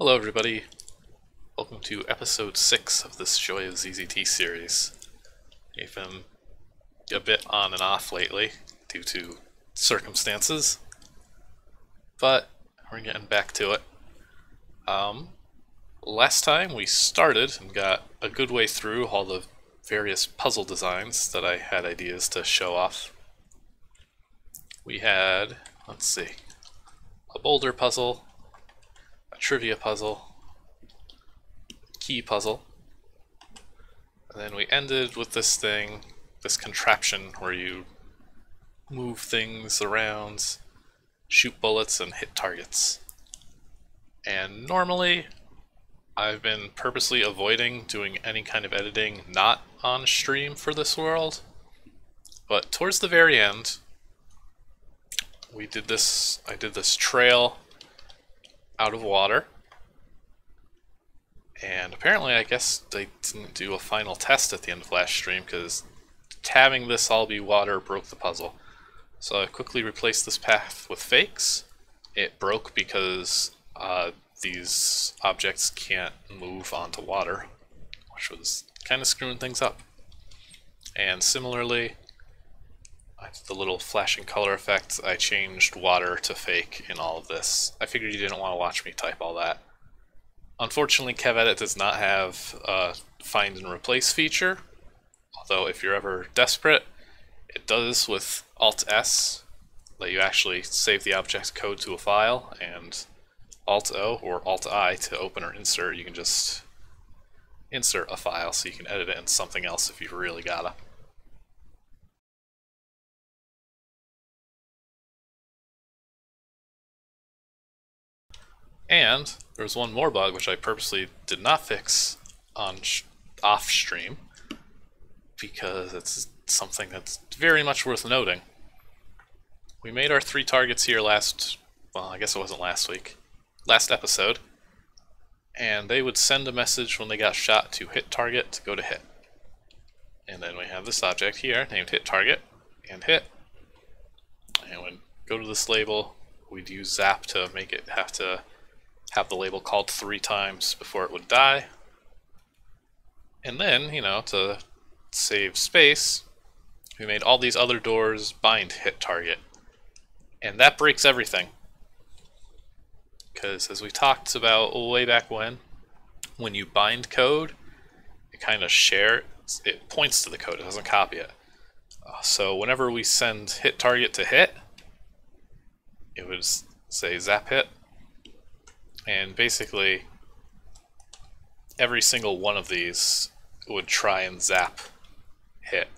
Hello everybody, welcome to episode 6 of this Joy of ZZT series. I've been a bit on and off lately due to circumstances, but we're getting back to it. Um, last time we started and got a good way through all the various puzzle designs that I had ideas to show off. We had, let's see, a boulder puzzle, a trivia puzzle, key puzzle, and then we ended with this thing, this contraption where you move things around, shoot bullets, and hit targets. And normally, I've been purposely avoiding doing any kind of editing not on stream for this world, but towards the very end, we did this, I did this trail out of water. And apparently, I guess they didn't do a final test at the end of last stream because having this all be water broke the puzzle. So I quickly replaced this path with fakes. It broke because uh, these objects can't move onto water, which was kind of screwing things up. And similarly, the little flashing color effects, I changed water to fake in all of this. I figured you didn't want to watch me type all that. Unfortunately, KevEdit does not have a find and replace feature, although if you're ever desperate, it does with Alt-S, let you actually save the object's code to a file, and Alt-O or Alt-I to open or insert, you can just insert a file so you can edit it in something else if you really gotta. And there was one more bug which I purposely did not fix on off stream because it's something that's very much worth noting. We made our three targets here last, well, I guess it wasn't last week, last episode, and they would send a message when they got shot to hit target to go to hit. And then we have this object here named hit target and hit. And when go to this label, we'd use zap to make it have to have the label called three times before it would die. And then, you know, to save space, we made all these other doors bind hit target. And that breaks everything. Because as we talked about way back when, when you bind code, it kind of shares, it points to the code, it doesn't copy it. Uh, so whenever we send hit target to hit, it would say zap hit, and basically, every single one of these would try and zap hit.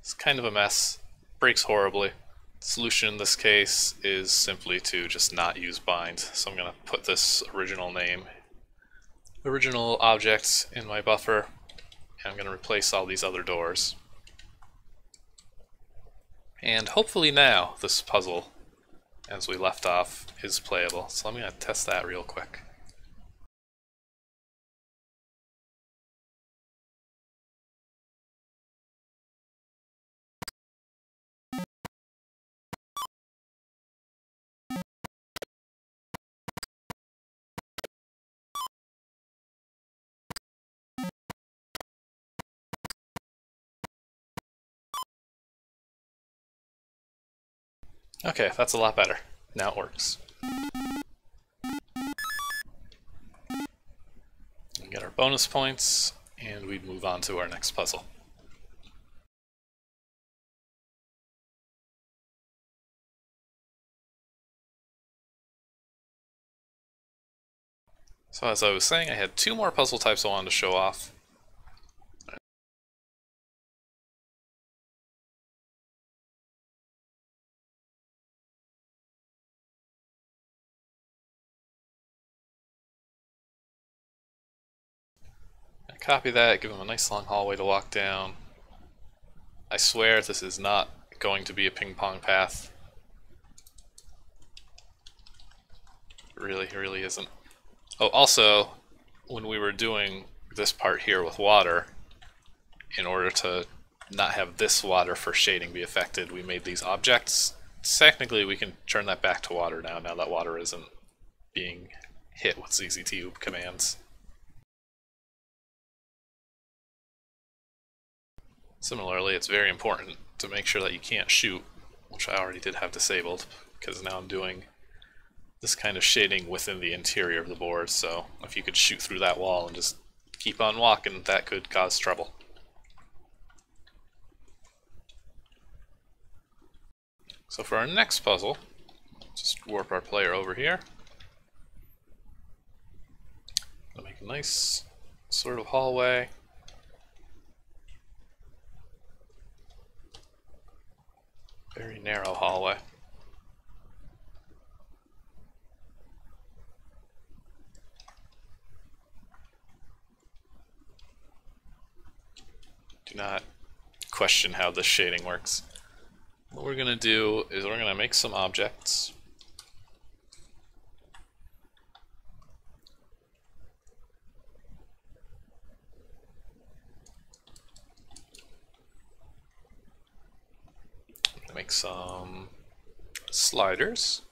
It's kind of a mess, breaks horribly. Solution in this case is simply to just not use bind. So I'm going to put this original name, original object in my buffer, and I'm going to replace all these other doors. And hopefully now this puzzle as we left off is playable. So let me uh, test that real quick. Okay, that's a lot better. Now it works. We get our bonus points, and we move on to our next puzzle. So as I was saying, I had two more puzzle types I wanted to show off. Copy that, give him a nice long hallway to walk down. I swear this is not going to be a ping pong path. Really, really isn't. Oh, also, when we were doing this part here with water, in order to not have this water for shading be affected, we made these objects. Technically, we can turn that back to water now, now that water isn't being hit with ZZT commands. Similarly, it's very important to make sure that you can't shoot, which I already did have disabled, because now I'm doing this kind of shading within the interior of the board, so if you could shoot through that wall and just keep on walking, that could cause trouble. So for our next puzzle, just warp our player over here. Gonna make a nice sort of hallway. Very narrow hallway. Do not question how this shading works. What we're going to do is we're going to make some objects. Make some sliders.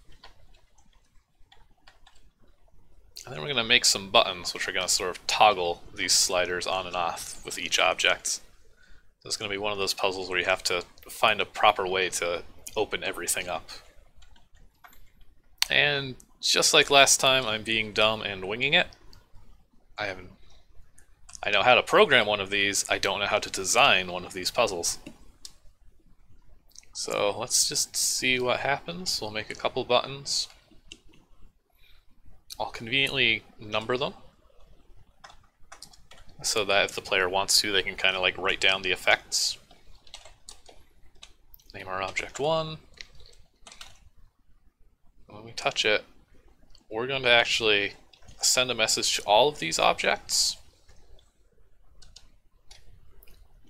And then we're going to make some buttons, which are going to sort of toggle these sliders on and off with each object. So It's going to be one of those puzzles where you have to find a proper way to open everything up. And just like last time, I'm being dumb and winging it. I haven't... I know how to program one of these, I don't know how to design one of these puzzles. So let's just see what happens. We'll make a couple buttons. I'll conveniently number them so that if the player wants to, they can kind of like write down the effects. Name our object 1. When we touch it, we're going to actually send a message to all of these objects.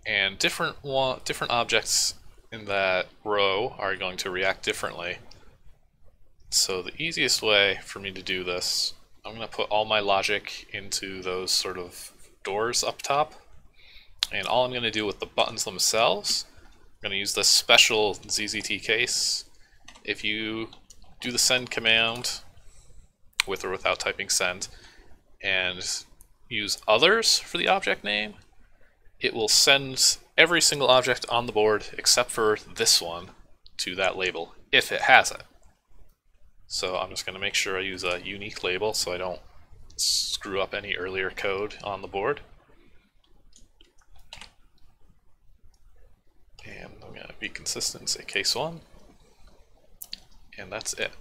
And different different objects in that row are going to react differently. So the easiest way for me to do this, I'm going to put all my logic into those sort of doors up top. And all I'm going to do with the buttons themselves, I'm going to use this special ZZT case. If you do the send command with or without typing send and use others for the object name, it will send every single object on the board except for this one to that label, if it has it. So I'm just going to make sure I use a unique label so I don't screw up any earlier code on the board. And I'm going to be consistent and say case 1. And that's it.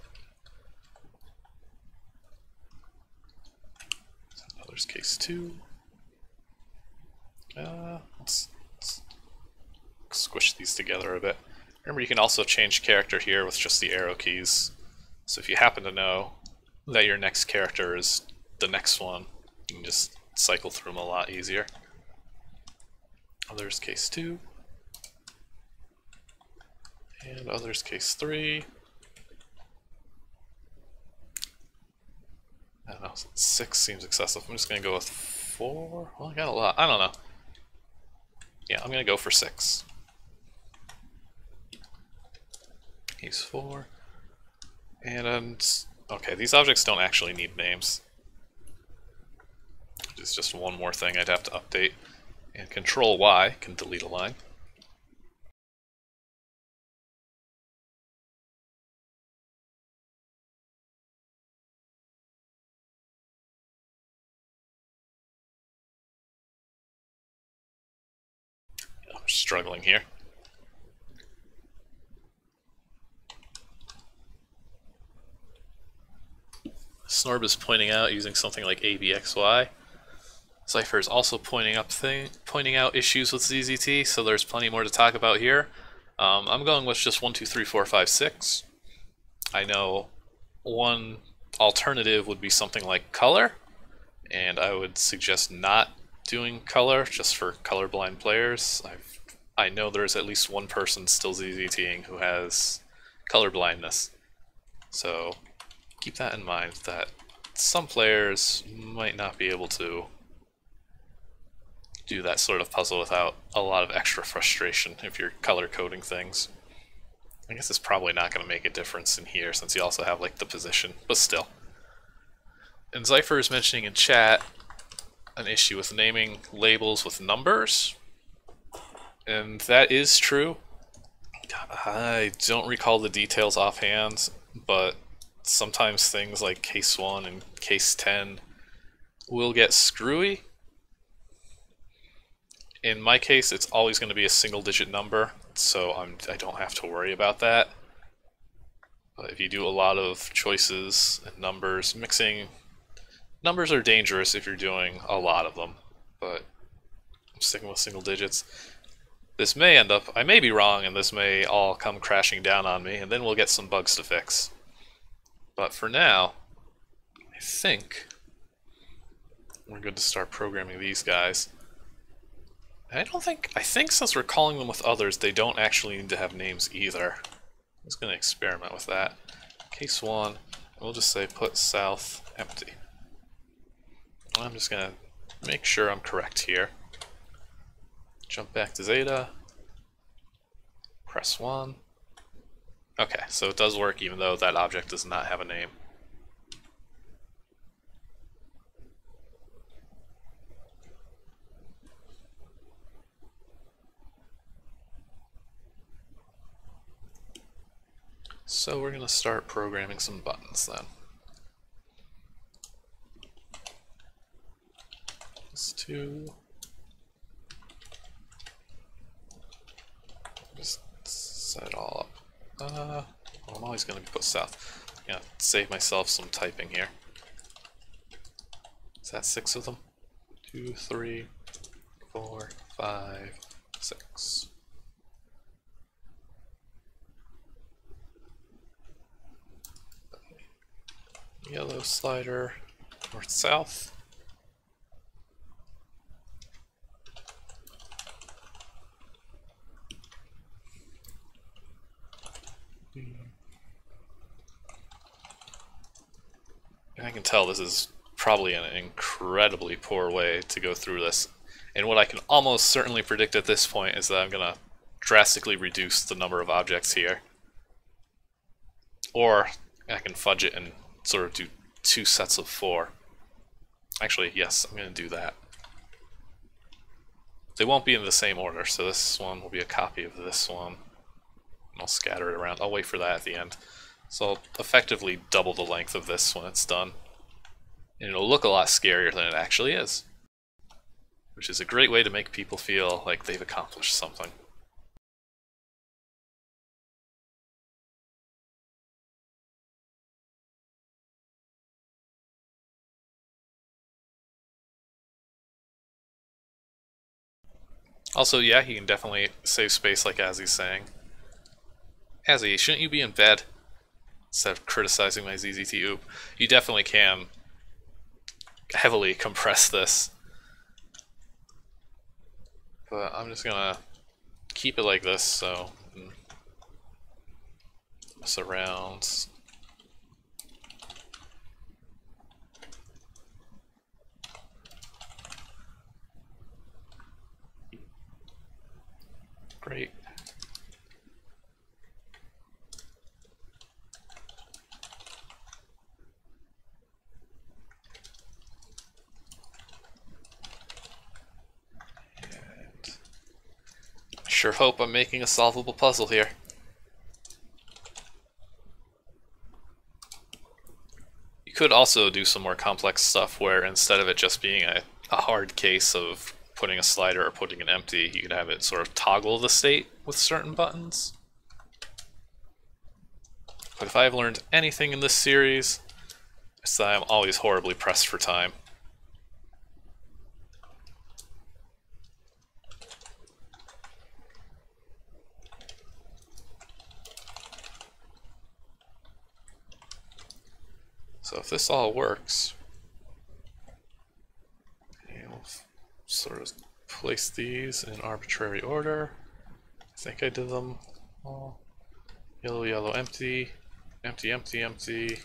So there's case 2. Uh, let's squish these together a bit. Remember you can also change character here with just the arrow keys. So if you happen to know that your next character is the next one, you can just cycle through them a lot easier. Others case 2. And others case 3. I don't know, 6 seems excessive. I'm just going to go with 4. Well, I got a lot. I don't know. Yeah, I'm going to go for 6. Case 4. And, um, okay, these objects don't actually need names. It's just one more thing I'd have to update. And Control Y can delete a line. I'm struggling here. Snorb is pointing out using something like ABXY Cypher is also pointing up thing, pointing out issues with ZZT, so there's plenty more to talk about here. Um, I'm going with just one, two, three, four, five, six. I know one alternative would be something like color, and I would suggest not doing color just for colorblind players. I've, I know there's at least one person still ZZTing who has colorblindness. so keep that in mind that some players might not be able to do that sort of puzzle without a lot of extra frustration if you're color coding things. I guess it's probably not going to make a difference in here since you also have like the position, but still. And Zypher is mentioning in chat an issue with naming labels with numbers. And that is true. I don't recall the details offhand, but sometimes things like case 1 and case 10 will get screwy. In my case, it's always going to be a single digit number, so I'm, I don't have to worry about that. But if you do a lot of choices and numbers, mixing numbers are dangerous if you're doing a lot of them, but I'm sticking with single digits. This may end up, I may be wrong, and this may all come crashing down on me, and then we'll get some bugs to fix. But for now, I think we're good to start programming these guys. I don't think, I think since we're calling them with others, they don't actually need to have names either. I'm just going to experiment with that. Case 1, we'll just say put south empty. I'm just going to make sure I'm correct here. Jump back to Zeta. Press 1. Okay, so it does work even though that object does not have a name. So we're going to start programming some buttons then. Just to just set it all up. Uh, well, I'm always going to be put south. Yeah, save myself some typing here. Is that six of them? Two, three, four, five, six. Yellow slider, north south. I can tell this is probably an incredibly poor way to go through this. And what I can almost certainly predict at this point is that I'm going to drastically reduce the number of objects here. Or I can fudge it and sort of do two sets of four. Actually, yes, I'm going to do that. They won't be in the same order, so this one will be a copy of this one. I'll scatter it around. I'll wait for that at the end. So I'll effectively double the length of this when it's done. And it'll look a lot scarier than it actually is. Which is a great way to make people feel like they've accomplished something. Also, yeah, he can definitely save space like asie's saying. Azzy, shouldn't you be in bed? Instead of criticizing my ZZT-OOP. You definitely can heavily compress this. But I'm just gonna keep it like this so hmm. mess around Great. I sure hope I'm making a solvable puzzle here. You could also do some more complex stuff where instead of it just being a, a hard case of putting a slider or putting an empty, you could have it sort of toggle the state with certain buttons. But if I've learned anything in this series, it's that I'm always horribly pressed for time. So if this all works, we'll sort of place these in arbitrary order. I think I did them all. Yellow, yellow, empty, empty, empty, empty,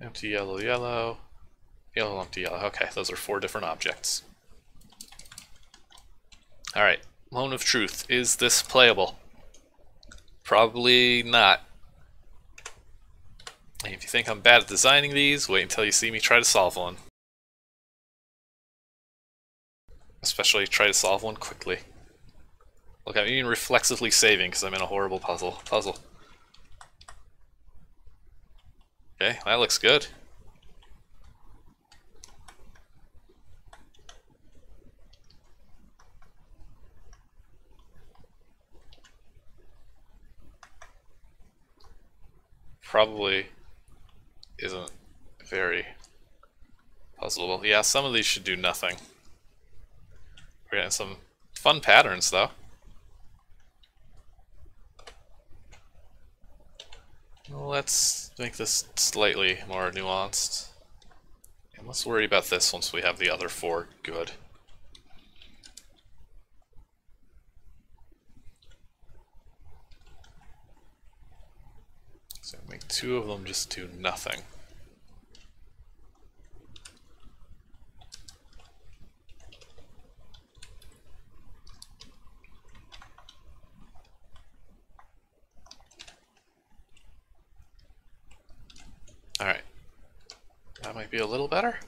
empty, yellow, yellow, yellow, empty, yellow. Okay, those are four different objects. Alright, Loan of Truth. Is this playable? Probably not. And if you think I'm bad at designing these, wait until you see me try to solve one. Especially try to solve one quickly. Look, I'm even reflexively saving because I'm in a horrible puzzle. Puzzle. Okay, that looks good. Probably isn't very puzzleable. Yeah, some of these should do nothing. We're getting some fun patterns, though. Let's make this slightly more nuanced. And let's worry about this once we have the other four good. So make two of them just do nothing. Alright. That might be a little better.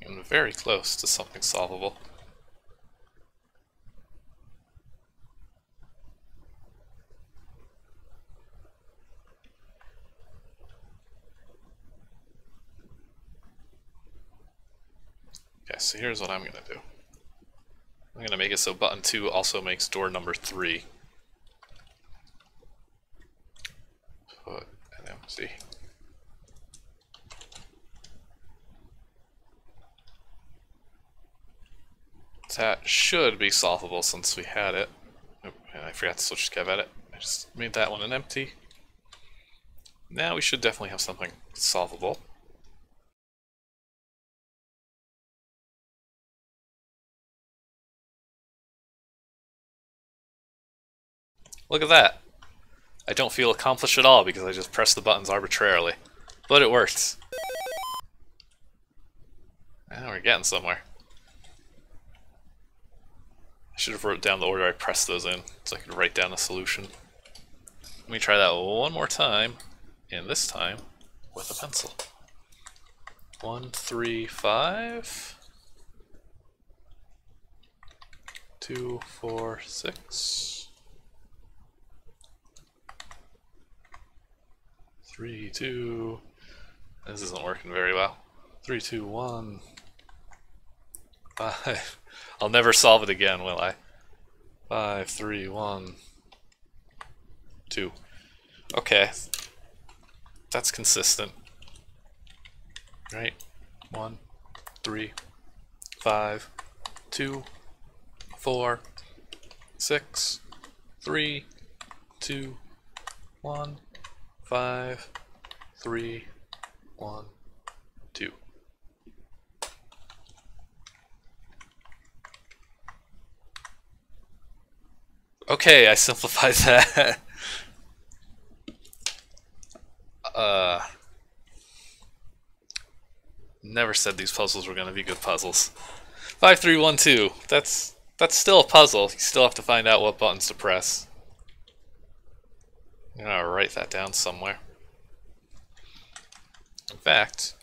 And very close to something solvable. So here's what I'm going to do. I'm going to make it so button 2 also makes door number 3. Put an empty. That should be solvable since we had it. Oh, and I forgot to switch to KevEdit. I just made that one an empty. Now we should definitely have something solvable. Look at that. I don't feel accomplished at all because I just pressed the buttons arbitrarily. But it works. Now we're getting somewhere. I should have wrote down the order I pressed those in so I could write down a solution. Let me try that one more time, and this time with a pencil. One, three, five. Two, four, six. Three, two. This isn't working very well. Three, two, one. Five. I'll never solve it again, will I? Five, three, one, two. Okay. That's consistent. Right? One, three, five, two, four, six, three, two, one, five, three, one, two. Okay, I simplified that. uh, never said these puzzles were going to be good puzzles. Five, three, one, two. That's that's still a puzzle. You still have to find out what buttons to press. I'm gonna write that down somewhere. In fact,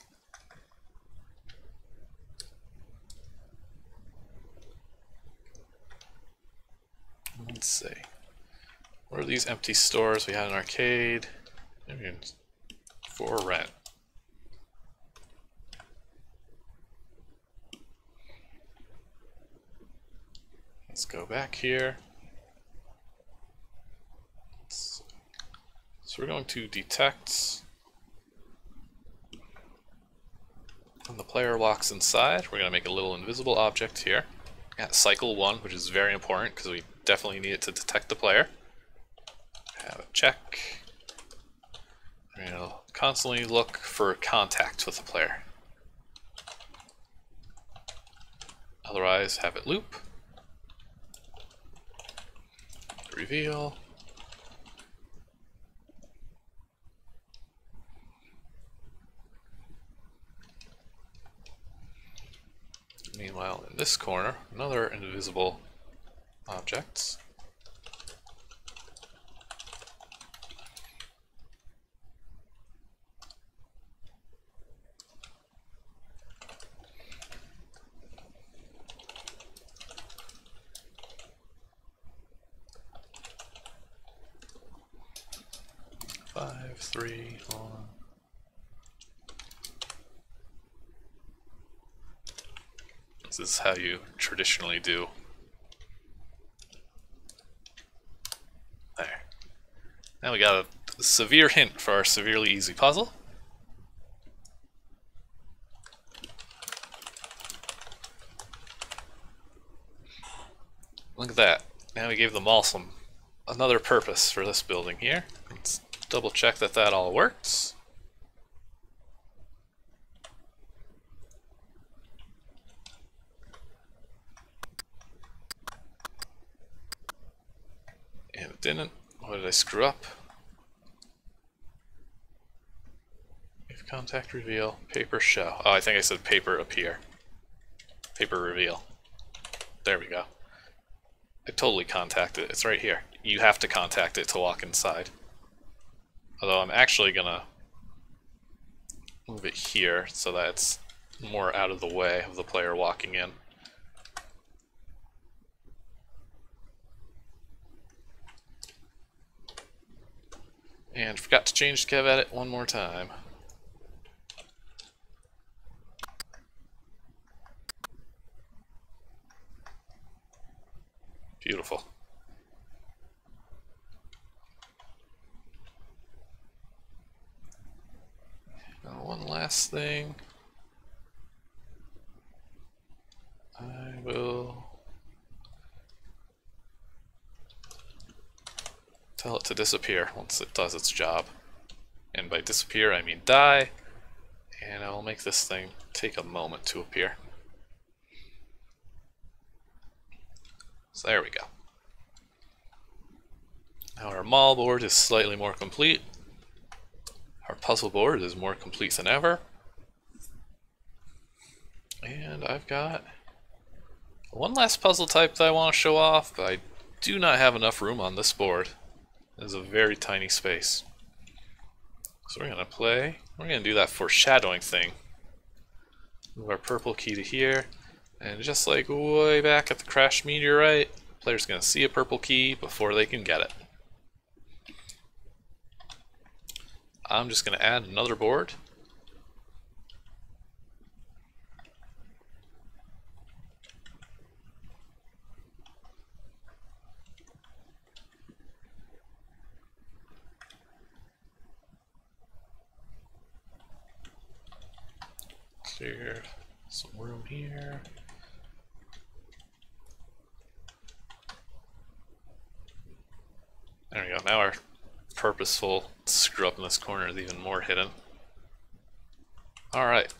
let's see. What are these empty stores? We had an arcade. For rent. Let's go back here. We're going to detect when the player walks inside. We're going to make a little invisible object here. at cycle 1, which is very important because we definitely need it to detect the player. Have a check. We're going to constantly look for contact with the player. Otherwise, have it loop. Reveal. Meanwhile, in this corner, another invisible object. Five, three, one. This is how you traditionally do. There. Now we got a severe hint for our severely easy puzzle. Look at that. Now we gave them all some another purpose for this building here. Let's double check that that all works. Didn't. What did I screw up? If contact reveal, paper show. Oh, I think I said paper appear. Paper reveal. There we go. I totally contacted it. It's right here. You have to contact it to walk inside. Although I'm actually gonna move it here so that it's more out of the way of the player walking in. And forgot to change KevEdit one more time. Beautiful. One last thing. I will tell it to disappear once it does its job. And by disappear I mean die. And I'll make this thing take a moment to appear. So there we go. Now our mall board is slightly more complete. Our puzzle board is more complete than ever. And I've got one last puzzle type that I want to show off, but I do not have enough room on this board. Is a very tiny space. So we're going to play, we're going to do that foreshadowing thing. Move our purple key to here, and just like way back at the crash meteorite, player's going to see a purple key before they can get it. I'm just going to add another board. Some room here. There we go. Now our purposeful screw up in this corner is even more hidden. Alright,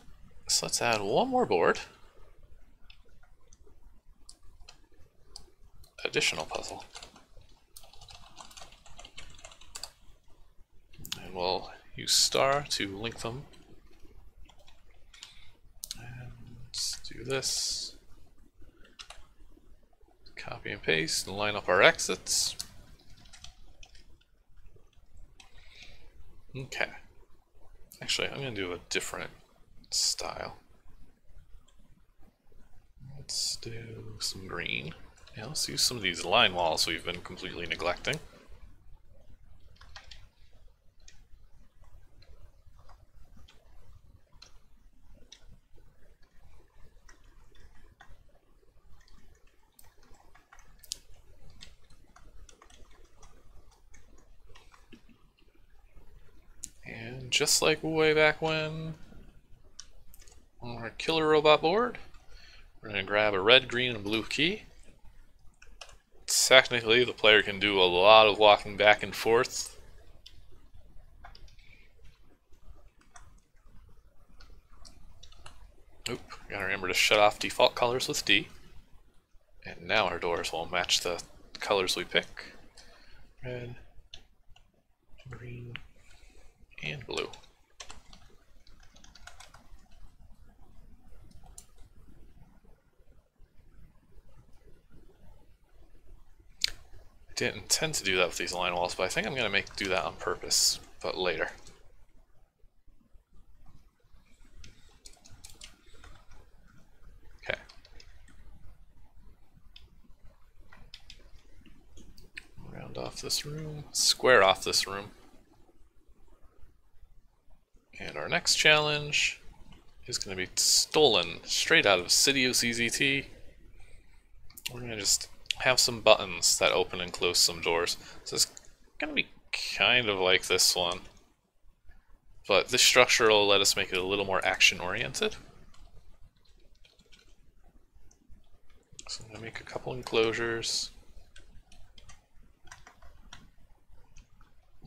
so let's add one more board. Additional puzzle. And we'll use star to link them. And let's do this. Copy and paste and line up our exits. Okay. Actually, I'm going to do a different style. Let's do some green. Yeah, let's use some of these line walls we've been completely neglecting. Just like way back when on our killer robot board. We're going to grab a red, green, and blue key. Technically, the player can do a lot of walking back and forth. Oop, gotta remember to shut off default colors with D. And now our doors will match the colors we pick. Red, green, and blue. I didn't intend to do that with these line walls, but I think I'm going to make do that on purpose, but later. Okay. Round off this room, square off this room. And our next challenge is going to be stolen straight out of City of ZZT. We're going to just have some buttons that open and close some doors. So it's going to be kind of like this one. But this structure will let us make it a little more action-oriented. So I'm going to make a couple enclosures.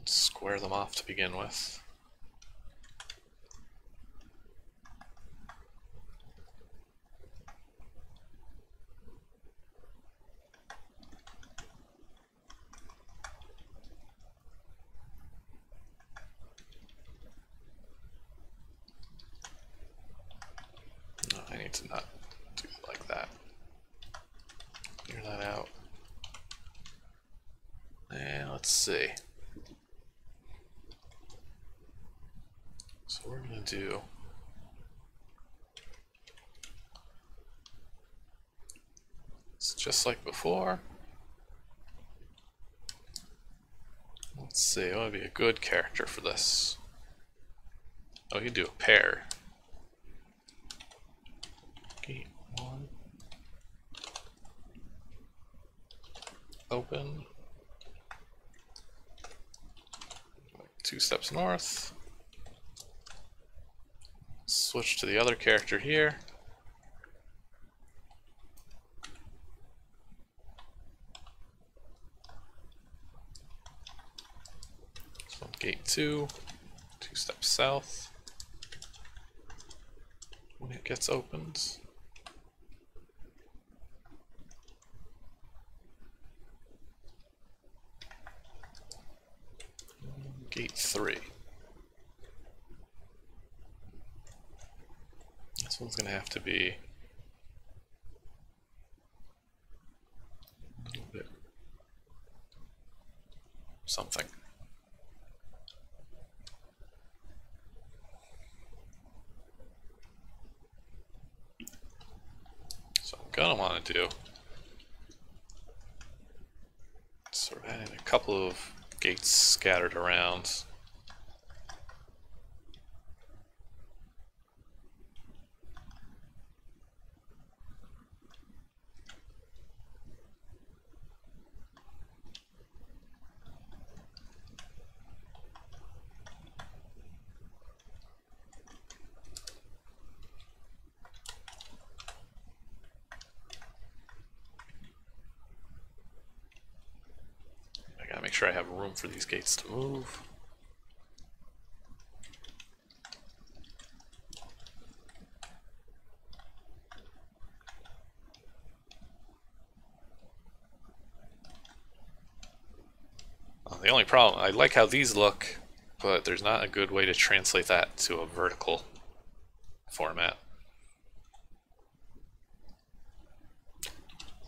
Square them off to begin with. To not do like that. Clear that out. And let's see. So we're going to do it's just like before. Let's see, what would be a good character for this? Oh, you do a pair. Open. Two steps north. Switch to the other character here. So gate two, two steps south. When it gets opened. Gate 3. This one's going to have to be a little bit something. So I'm going to want to do sort of adding a couple of gates scattered around. Sure I have room for these gates to move. Uh, the only problem, I like how these look, but there's not a good way to translate that to a vertical format.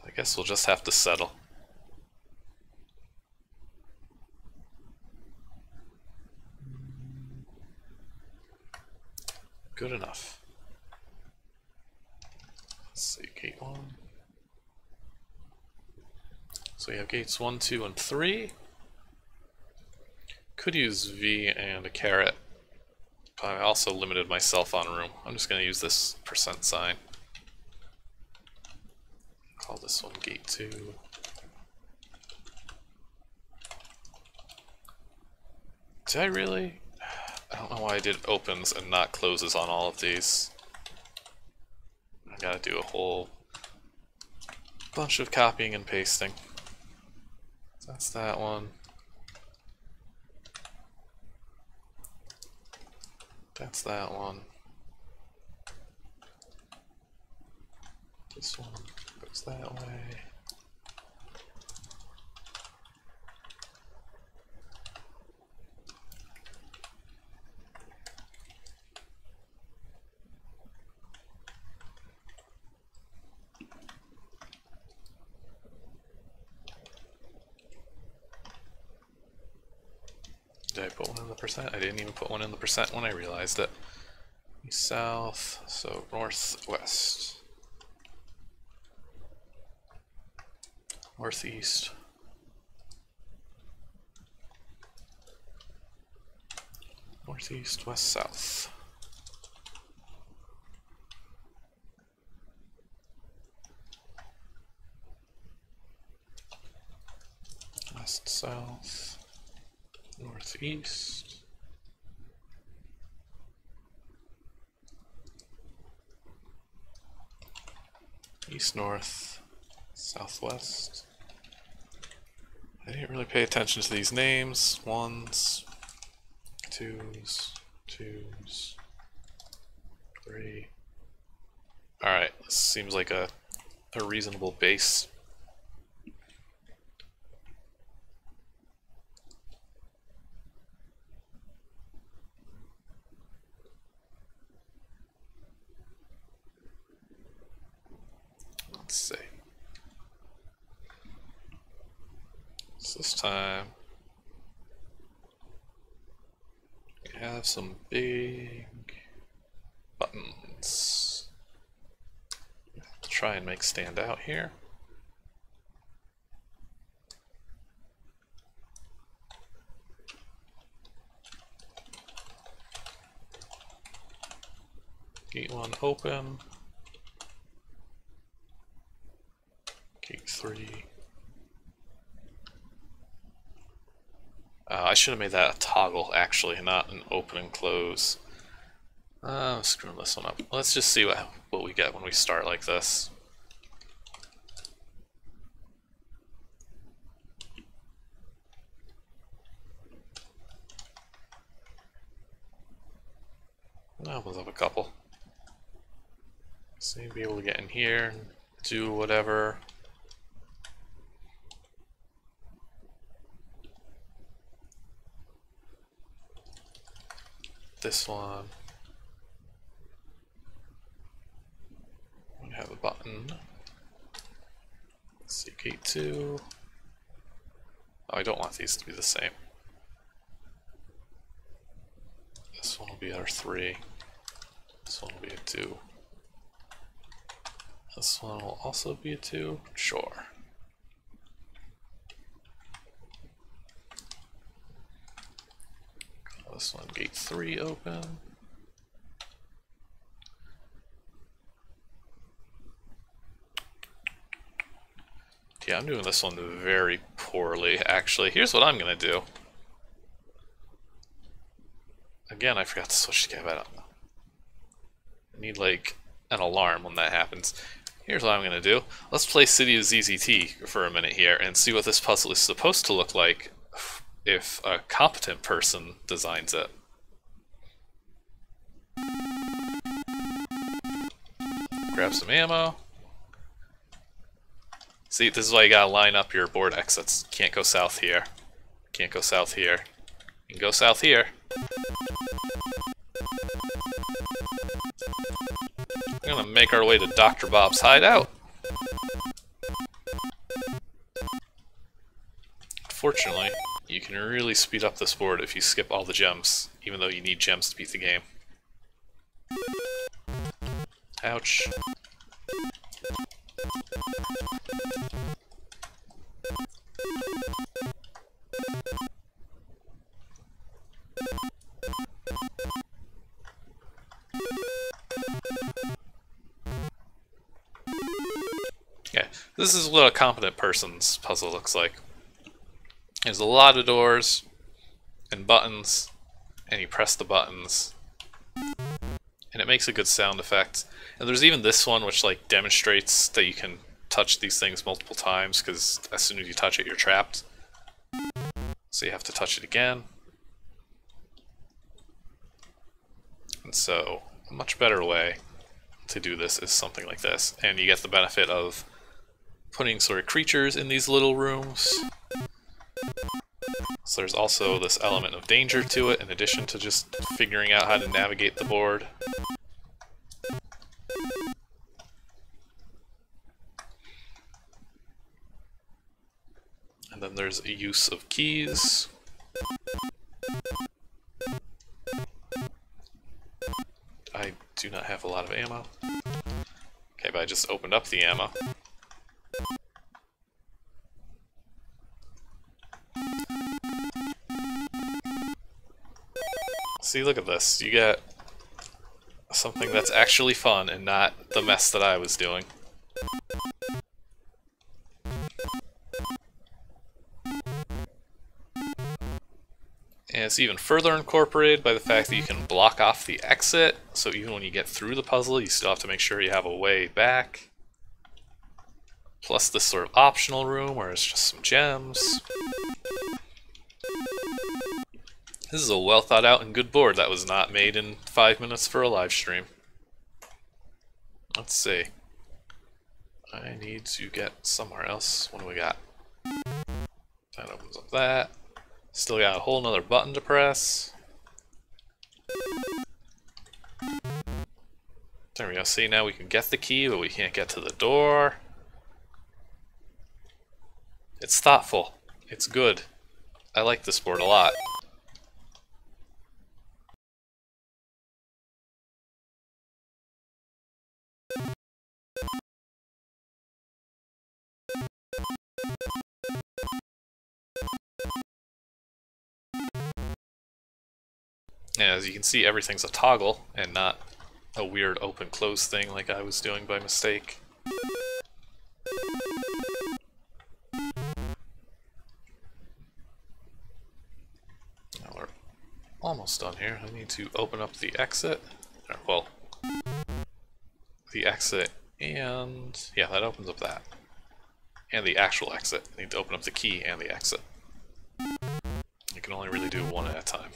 I guess we'll just have to settle. Good enough. Let's see, gate one. So we have gates one, two, and three. Could use V and a caret. But I also limited myself on room. I'm just going to use this percent sign. Call this one gate two. Did I really? I don't know why I did opens and not closes on all of these. I gotta do a whole bunch of copying and pasting. That's that one. That's that one. This one goes that way. Percent? I didn't even put one in the percent when I realized it. South, so northwest. Northeast. Northeast, west, south. West, south, northeast. East, north, southwest. I didn't really pay attention to these names. Ones, twos, twos, three. Alright, seems like a, a reasonable base. Let's see. So this time we have some big buttons to try and make stand out here. Gate one open. Gate three. Uh, I should have made that a toggle, actually, not an open and close. Uh, I'm screwing this one up. Let's just see what, what we get when we start like this. That opens up a couple. So you'll be able to get in here and do whatever. This one would have a button. Let's see, gate two. Oh, I don't want these to be the same. This one will be our three. This one will be a two. This one will also be a two. Sure. This one, gate three open. Yeah, I'm doing this one very poorly, actually. Here's what I'm gonna do. Again, I forgot to switch to KevEdit. I need, like, an alarm when that happens. Here's what I'm gonna do. Let's play City of ZZT for a minute here and see what this puzzle is supposed to look like if a competent person designs it. Grab some ammo. See, this is why you gotta line up your board exits. Can't go south here. Can't go south here. You can go south here. We're gonna make our way to Dr. Bob's hideout. Fortunately, you can really speed up this board if you skip all the gems, even though you need gems to beat the game. Ouch. Okay, this is what a competent person's puzzle looks like. There's a lot of doors and buttons, and you press the buttons, and it makes a good sound effect. And there's even this one which like demonstrates that you can touch these things multiple times because as soon as you touch it, you're trapped. So you have to touch it again. And so a much better way to do this is something like this. And you get the benefit of putting sort of creatures in these little rooms. So there's also this element of danger to it, in addition to just figuring out how to navigate the board. And then there's a use of keys. I do not have a lot of ammo. Okay, but I just opened up the ammo. See, look at this. You get something that's actually fun and not the mess that I was doing. And it's even further incorporated by the fact that you can block off the exit, so even when you get through the puzzle, you still have to make sure you have a way back. Plus this sort of optional room where it's just some gems. This is a well thought out and good board that was not made in five minutes for a live stream. Let's see. I need to get somewhere else. What do we got? That opens up that. Still got a whole nother button to press. There we go. See, now we can get the key, but we can't get to the door. It's thoughtful. It's good. I like this board a lot. As you can see, everything's a toggle and not a weird open-close thing like I was doing by mistake. Now we're almost done here. I need to open up the exit. Well, the exit and... yeah, that opens up that. And the actual exit. I need to open up the key and the exit. You can only really do one at a time.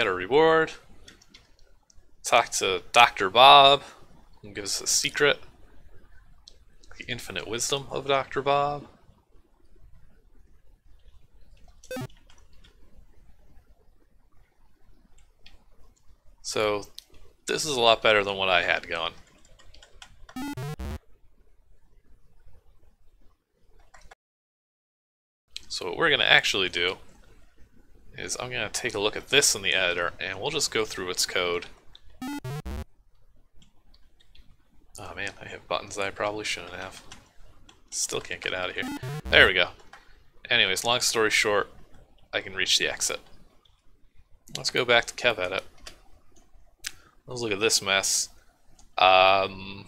Get a reward. Talk to Dr. Bob, and give us a secret. The infinite wisdom of Dr. Bob. So, this is a lot better than what I had going. So what we're going to actually do is I'm going to take a look at this in the editor, and we'll just go through its code. Oh man, I have buttons I probably shouldn't have. Still can't get out of here. There we go. Anyways, long story short, I can reach the exit. Let's go back to KevEdit. Let's look at this mess. Um,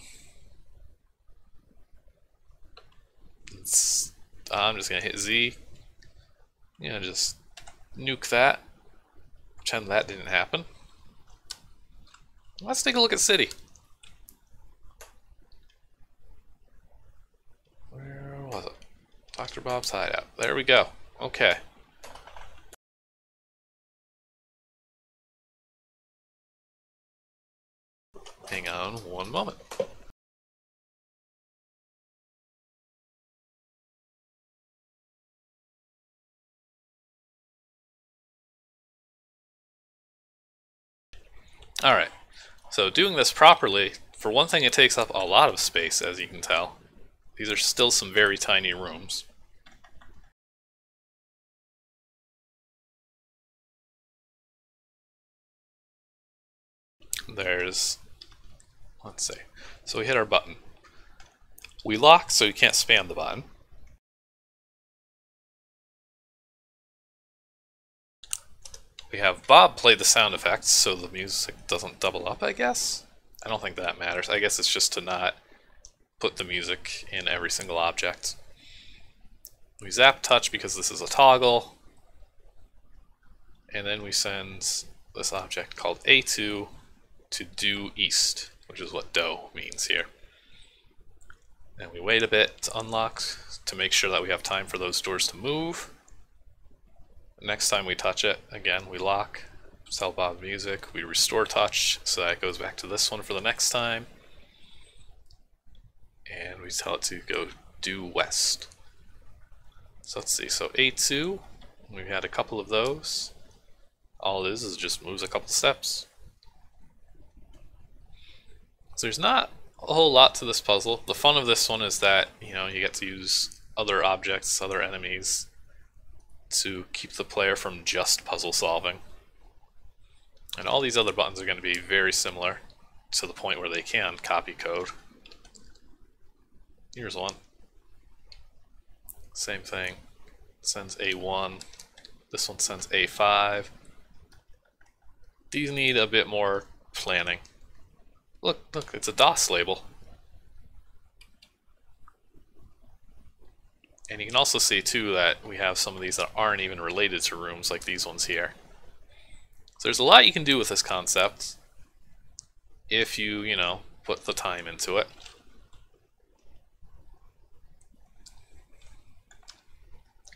I'm just gonna hit Z. You know, just nuke that. Pretend that didn't happen. Let's take a look at City. Where was it? Dr. Bob's hideout. There we go. Okay. Hang on one moment. Alright, so doing this properly, for one thing it takes up a lot of space as you can tell. These are still some very tiny rooms. There's, let's see, so we hit our button. We lock so you can't spam the button. We have Bob play the sound effects so the music doesn't double up, I guess? I don't think that matters. I guess it's just to not put the music in every single object. We zap touch because this is a toggle. And then we send this object called A2 to do east, which is what do means here. And we wait a bit to unlock to make sure that we have time for those doors to move. Next time we touch it, again, we lock, sell Bob music, we restore touch, so that goes back to this one for the next time. And we tell it to go due west. So let's see, so A2, we've had a couple of those. all it is is just moves a couple steps. So there's not a whole lot to this puzzle. The fun of this one is that, you know, you get to use other objects, other enemies, to keep the player from just puzzle solving. And all these other buttons are going to be very similar to the point where they can copy code. Here's one. Same thing. Sends A1. This one sends A5. These need a bit more planning. Look, look, it's a DOS label. And you can also see too that we have some of these that aren't even related to rooms like these ones here. So there's a lot you can do with this concept if you, you know, put the time into it.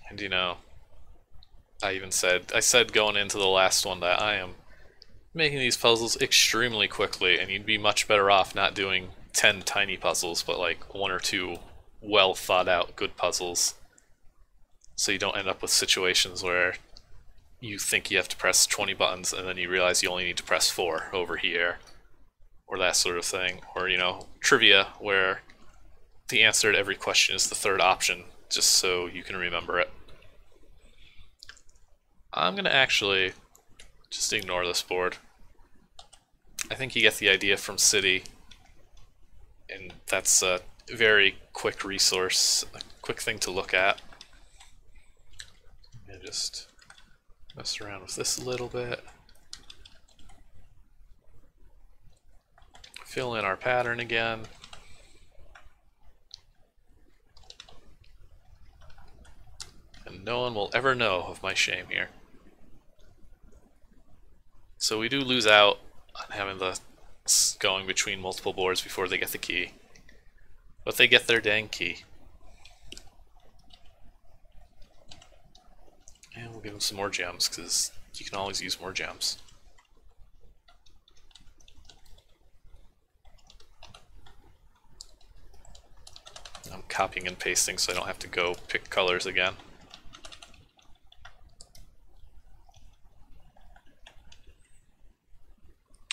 And you know, I even said, I said going into the last one that I am making these puzzles extremely quickly and you'd be much better off not doing 10 tiny puzzles, but like one or two well thought out good puzzles. So you don't end up with situations where you think you have to press 20 buttons and then you realize you only need to press 4 over here or that sort of thing or you know trivia where the answer to every question is the third option just so you can remember it. I'm going to actually just ignore this board. I think you get the idea from City and that's a very quick resource, a quick thing to look at. And just mess around with this a little bit. Fill in our pattern again. And no one will ever know of my shame here. So we do lose out on having the going between multiple boards before they get the key. But they get their dang key. And we'll give them some more gems, because you can always use more gems. I'm copying and pasting so I don't have to go pick colors again.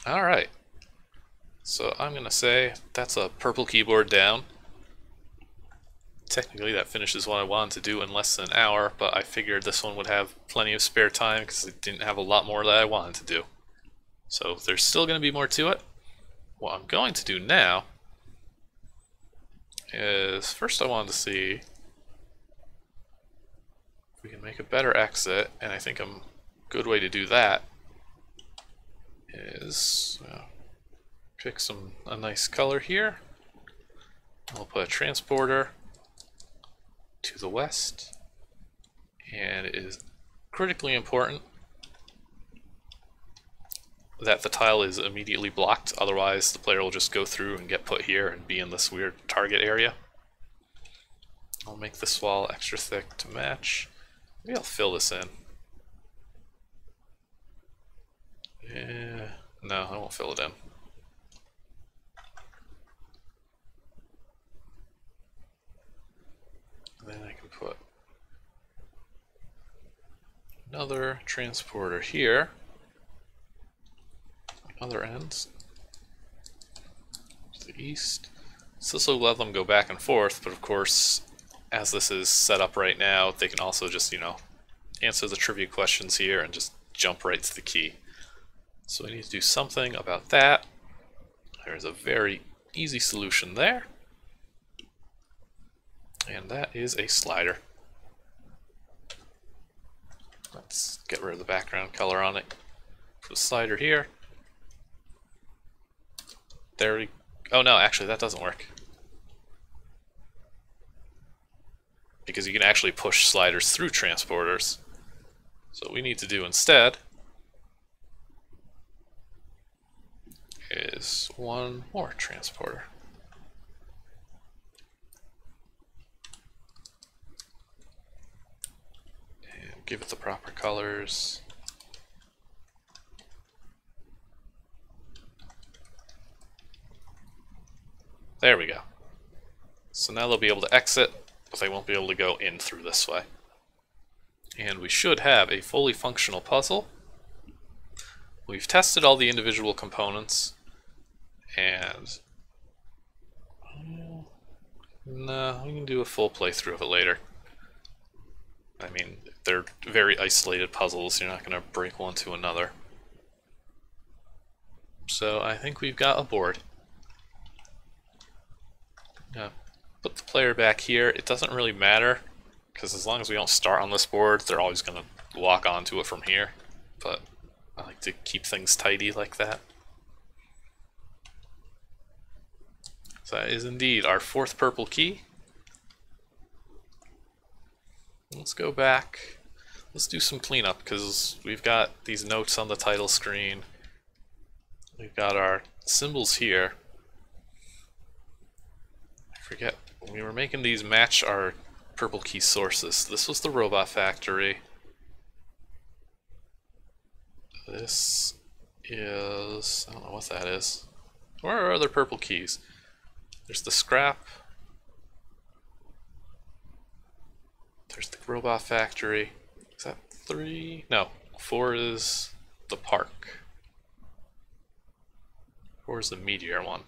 Alright. So I'm going to say that's a purple keyboard down. Technically that finishes what I wanted to do in less than an hour, but I figured this one would have plenty of spare time because it didn't have a lot more that I wanted to do. So there's still going to be more to it. What I'm going to do now is first I wanted to see if we can make a better exit, and I think a good way to do that is pick some a nice color here. I'll put a transporter to the west, and it is critically important that the tile is immediately blocked, otherwise the player will just go through and get put here and be in this weird target area. I'll make this wall extra thick to match. Maybe I'll fill this in. Yeah, no, I won't fill it in. Then I can put another transporter here. Other ends. To the east. So this will let them go back and forth, but of course, as this is set up right now, they can also just, you know, answer the trivia questions here and just jump right to the key. So we need to do something about that. There's a very easy solution there. And that is a slider. Let's get rid of the background color on it. A slider here. There we Oh no, actually that doesn't work. Because you can actually push sliders through transporters. So what we need to do instead is one more transporter. And give it the proper colors. There we go. So now they'll be able to exit, but they won't be able to go in through this way. And we should have a fully functional puzzle we've tested all the individual components, and uh, no, we can do a full playthrough of it later. I mean, they're very isolated puzzles, you're not going to break one to another. So I think we've got a board. Yeah, put the player back here. It doesn't really matter, because as long as we don't start on this board, they're always going to walk onto it from here. But I like to keep things tidy like that. So that is indeed our fourth purple key. Let's go back. Let's do some cleanup because we've got these notes on the title screen. We've got our symbols here. I forget, we were making these match our purple key sources. This was the robot factory. This is... I don't know what that is. Where are other purple keys? There's the scrap. There's the robot factory. Is that three? No, four is the park. Four is the meteor one.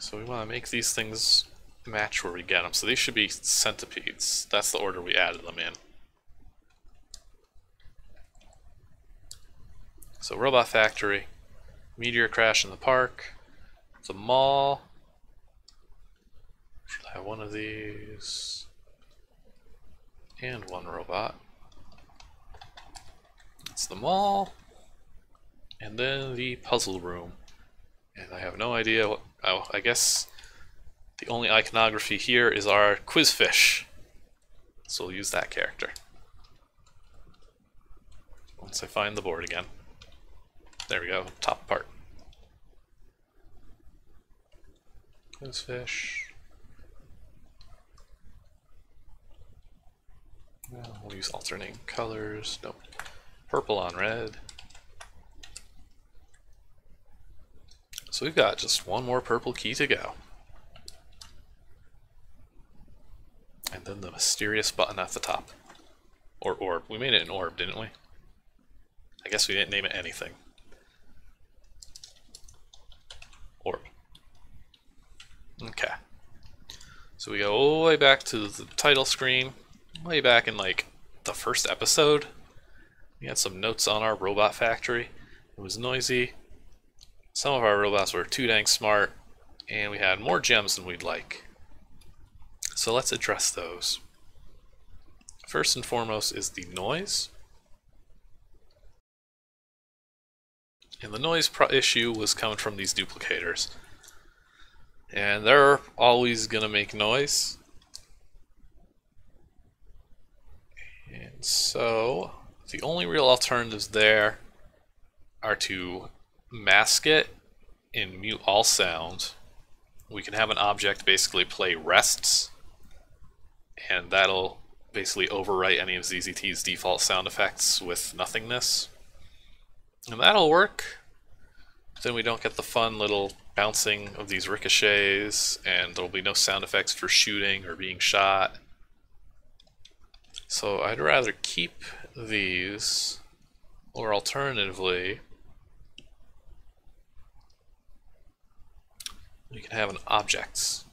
So we want to make these things match where we get them. So these should be centipedes. That's the order we added them in. So Robot Factory, Meteor Crash in the Park, the Mall. I have one of these? And one robot. It's the Mall. And then the Puzzle Room. And I have no idea what... Oh, I guess the only iconography here is our Quizfish. So we'll use that character. Once I find the board again. There we go, top part. Quizfish. Well, we'll use alternating colors. Nope. Purple on red. So we've got just one more purple key to go. And then the mysterious button at the top. Or orb. We made it an orb, didn't we? I guess we didn't name it anything. Orb. Okay. So we go all the way back to the title screen, way back in like the first episode. We had some notes on our robot factory. It was noisy. Some of our robots were too dang smart, and we had more gems than we'd like. So let's address those. First and foremost is the noise. And the noise issue was coming from these duplicators. And they're always going to make noise. And so, the only real alternatives there are to mask it and mute all sound. We can have an object basically play rests, and that'll basically overwrite any of ZZT's default sound effects with nothingness. And that'll work. Then we don't get the fun little bouncing of these ricochets, and there'll be no sound effects for shooting or being shot. So I'd rather keep these, or alternatively, we can have an objects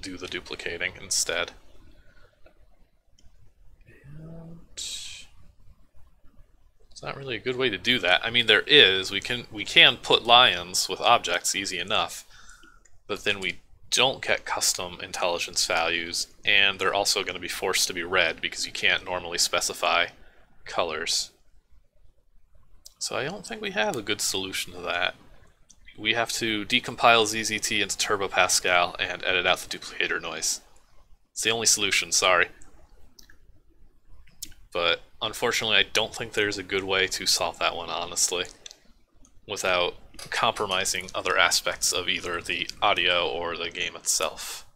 do the duplicating instead. It's not really a good way to do that. I mean, there is. We can we can put lions with objects easy enough, but then we don't get custom intelligence values, and they're also going to be forced to be red because you can't normally specify colors. So I don't think we have a good solution to that. We have to decompile ZZT into Turbo Pascal and edit out the duplicator noise. It's the only solution, sorry. But unfortunately, I don't think there's a good way to solve that one, honestly, without compromising other aspects of either the audio or the game itself.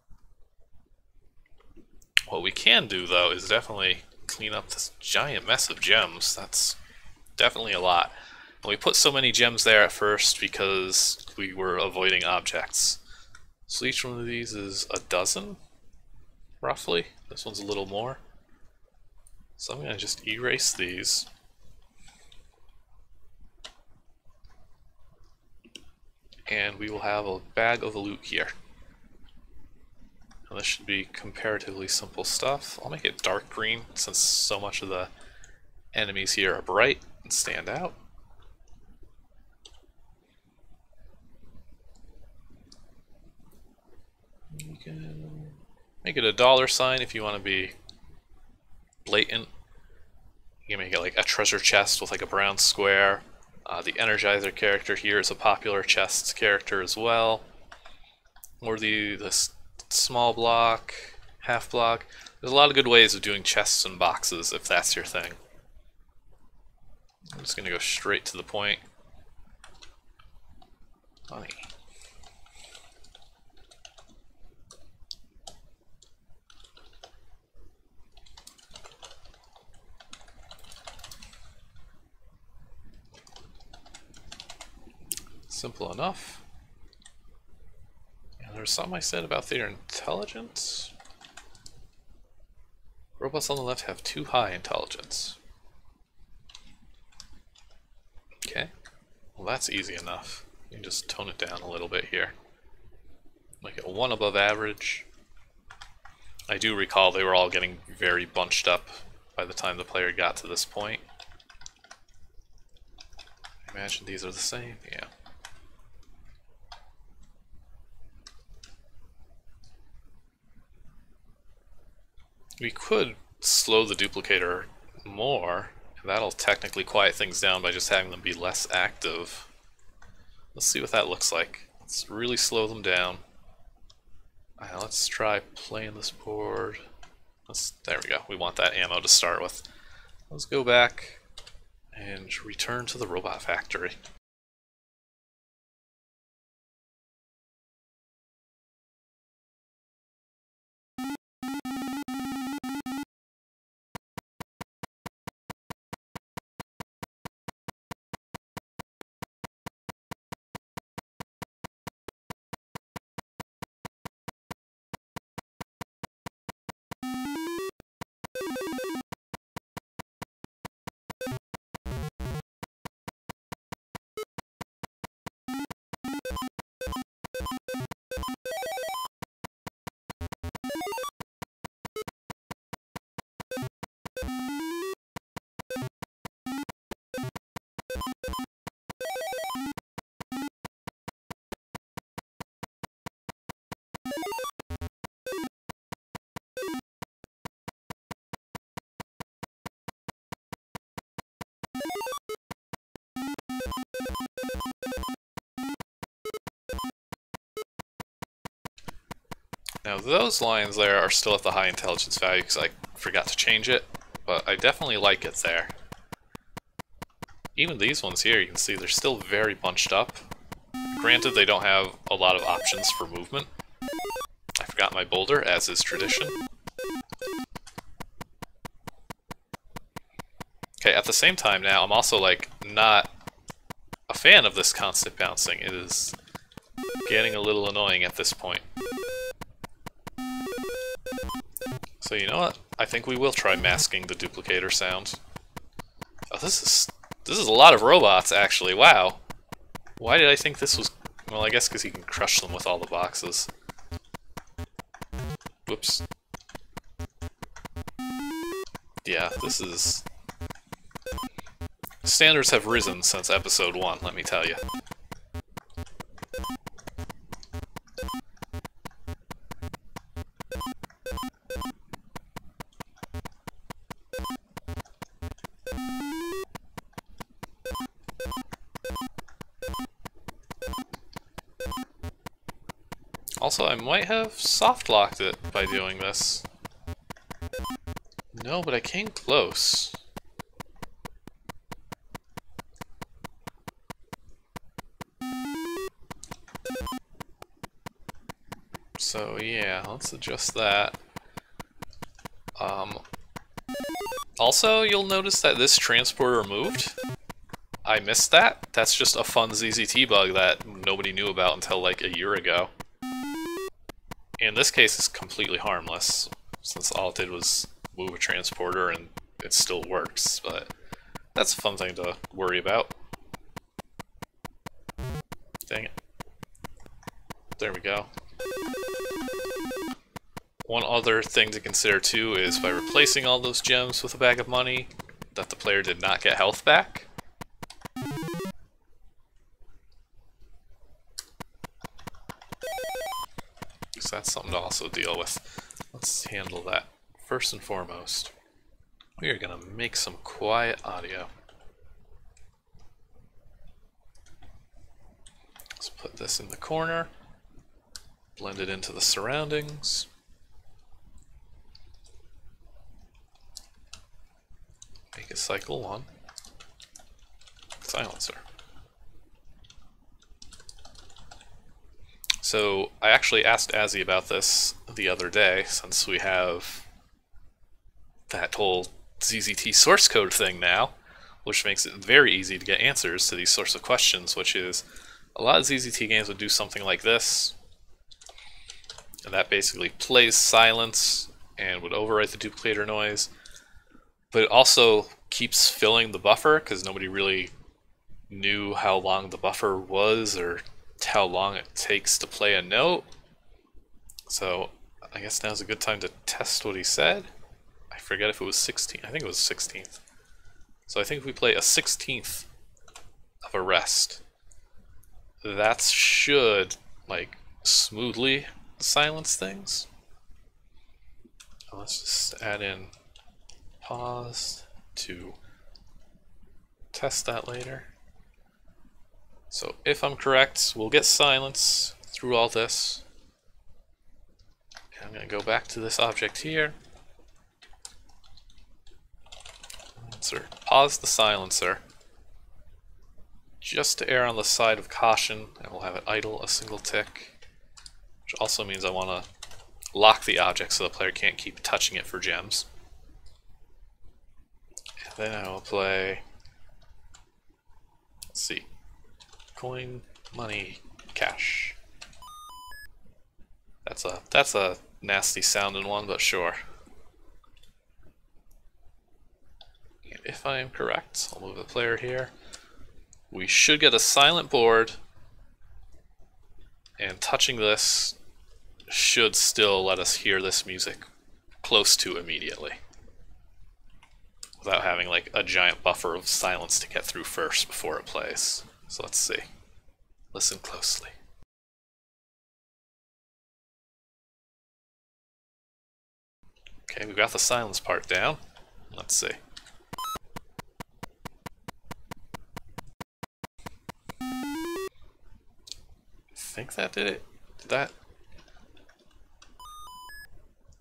What we can do, though, is definitely clean up this giant mess of gems. That's definitely a lot. And we put so many gems there at first because we were avoiding objects. So each one of these is a dozen, roughly. This one's a little more. So I'm going to just erase these. And we will have a bag of loot here. Now this should be comparatively simple stuff. I'll make it dark green since so much of the enemies here are bright and stand out. You can make it a dollar sign if you want to be blatant. You can make it like a treasure chest with like a brown square. Uh, the Energizer character here is a popular chests character as well. Or the, the small block, half block. There's a lot of good ways of doing chests and boxes if that's your thing. I'm just going to go straight to the point. Money. Simple enough. And there's something I said about their intelligence. Robots on the left have too high intelligence. Okay. Well, that's easy enough. You can just tone it down a little bit here. Make it one above average. I do recall they were all getting very bunched up by the time the player got to this point. imagine these are the same, yeah. We could slow the duplicator more, and that'll technically quiet things down by just having them be less active. Let's see what that looks like. Let's really slow them down. Right, let's try playing this board. Let's, there we go. We want that ammo to start with. Let's go back and return to the robot factory. Now those lines there are still at the high intelligence value because I forgot to change it, but I definitely like it there. Even these ones here, you can see they're still very bunched up. Granted, they don't have a lot of options for movement. I forgot my boulder, as is tradition. Okay, at the same time now, I'm also, like, not a fan of this constant bouncing. It is getting a little annoying at this point. So you know what? I think we will try masking the duplicator sound. Oh, this is this is a lot of robots, actually. Wow. Why did I think this was... Well, I guess because he can crush them with all the boxes. Whoops. Yeah, this is... Standards have risen since episode 1, let me tell you. Also, I might have soft-locked it by doing this. No, but I came close. So yeah, let's adjust that. Um, also, you'll notice that this transporter moved. I missed that. That's just a fun ZZT bug that nobody knew about until like a year ago in this case, it's completely harmless, since all it did was move a transporter and it still works, but that's a fun thing to worry about. Dang it. there we go. One other thing to consider too is by replacing all those gems with a bag of money, that the player did not get health back. Something to also deal with. Let's handle that first and foremost. We are going to make some quiet audio. Let's put this in the corner, blend it into the surroundings. Make it cycle one. Silencer. So I actually asked asie about this the other day, since we have that whole ZZT source code thing now, which makes it very easy to get answers to these sorts of questions, which is a lot of ZZT games would do something like this, and that basically plays silence and would overwrite the duplicator noise, but it also keeps filling the buffer because nobody really knew how long the buffer was or how long it takes to play a note. So I guess now's a good time to test what he said. I forget if it was 16. I think it was 16th. So I think if we play a 16th of a rest, that should like smoothly silence things. Let's just add in pause to test that later. So if I'm correct, we'll get silence through all this. And I'm going to go back to this object here. Silencer. Pause the silencer. Just to err on the side of caution, and we'll have it idle a single tick. Which also means I want to lock the object so the player can't keep touching it for gems. And then I will play... Let's see. Coin, money, cash. That's a that's a nasty sounding one, but sure. And if I am correct, I'll move the player here. We should get a silent board, and touching this should still let us hear this music close to immediately. Without having like a giant buffer of silence to get through first before it plays. So let's see. Listen closely. Okay, we got the silence part down. Let's see. I think that did it. Did that?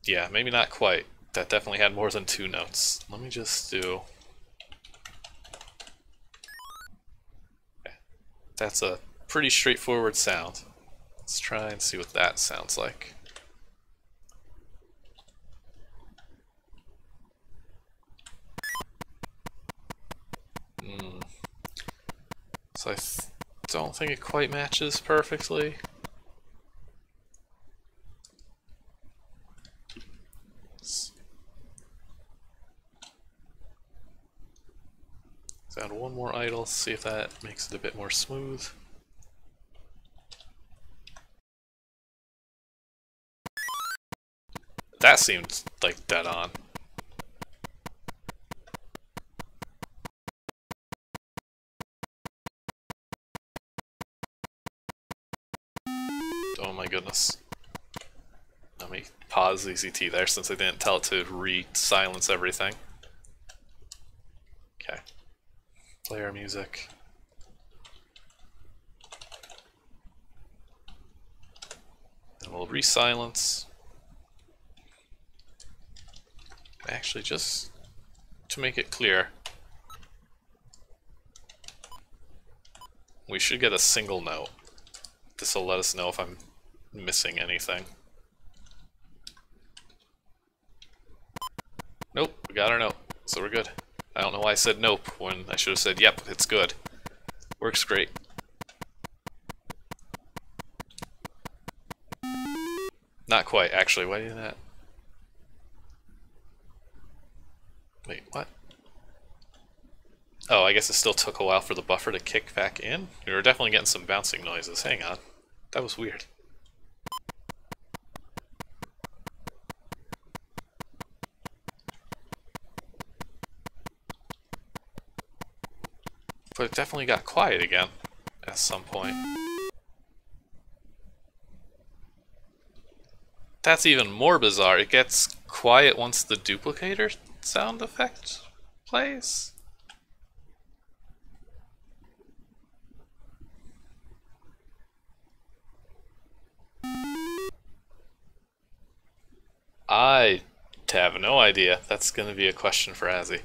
Yeah, maybe not quite. That definitely had more than two notes. Let me just do... That's a pretty straightforward sound. Let's try and see what that sounds like. Hmm. So I don't think it quite matches perfectly. Add one more idle, see if that makes it a bit more smooth. That seemed like dead on. Oh my goodness. Let me pause ZZT there since I didn't tell it to re-silence everything. Okay. Player music. And we'll re-silence. Actually, just to make it clear, we should get a single note. This will let us know if I'm missing anything. Nope, we got our note, so we're good. I don't know why I said nope when I should have said yep, it's good. Works great. Not quite, actually. Why did that? Wait, what? Oh, I guess it still took a while for the buffer to kick back in? We were definitely getting some bouncing noises. Hang on. That was weird. It definitely got quiet again at some point. That's even more bizarre. It gets quiet once the duplicator sound effect plays. I have no idea. That's going to be a question for asie.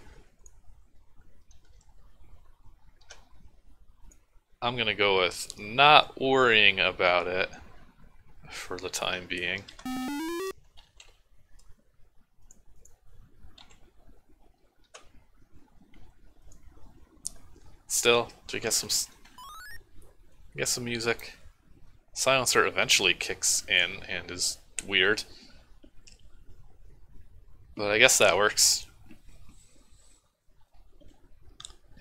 I'm going to go with not worrying about it for the time being. Still, to get some get some music. Silencer eventually kicks in and is weird. But I guess that works.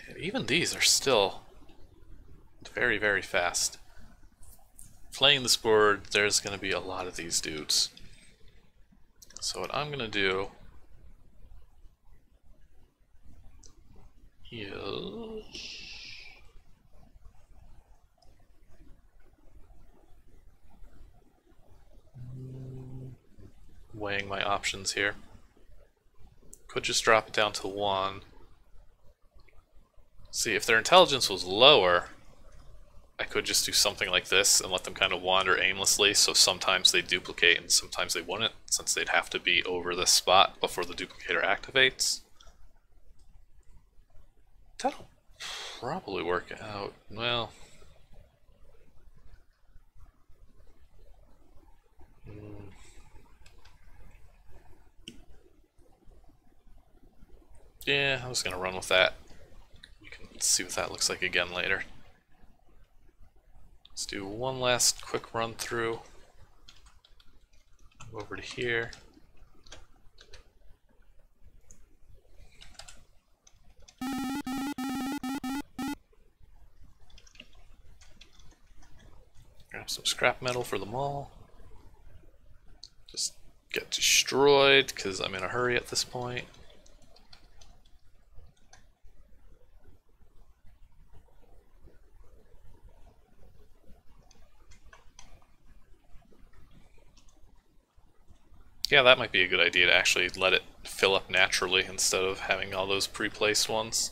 And even these are still very, very fast. Playing this board, there's going to be a lot of these dudes. So what I'm going to do is... Weighing my options here. Could just drop it down to one. See, if their intelligence was lower, I could just do something like this and let them kind of wander aimlessly, so sometimes they duplicate and sometimes they wouldn't, since they'd have to be over this spot before the duplicator activates. That'll probably work out, well... Hmm. Yeah, I was going to run with that. We can see what that looks like again later. Let's do one last quick run through. Over to here. Grab some scrap metal for the mall. Just get destroyed because I'm in a hurry at this point. Yeah, that might be a good idea to actually let it fill up naturally instead of having all those pre-placed ones.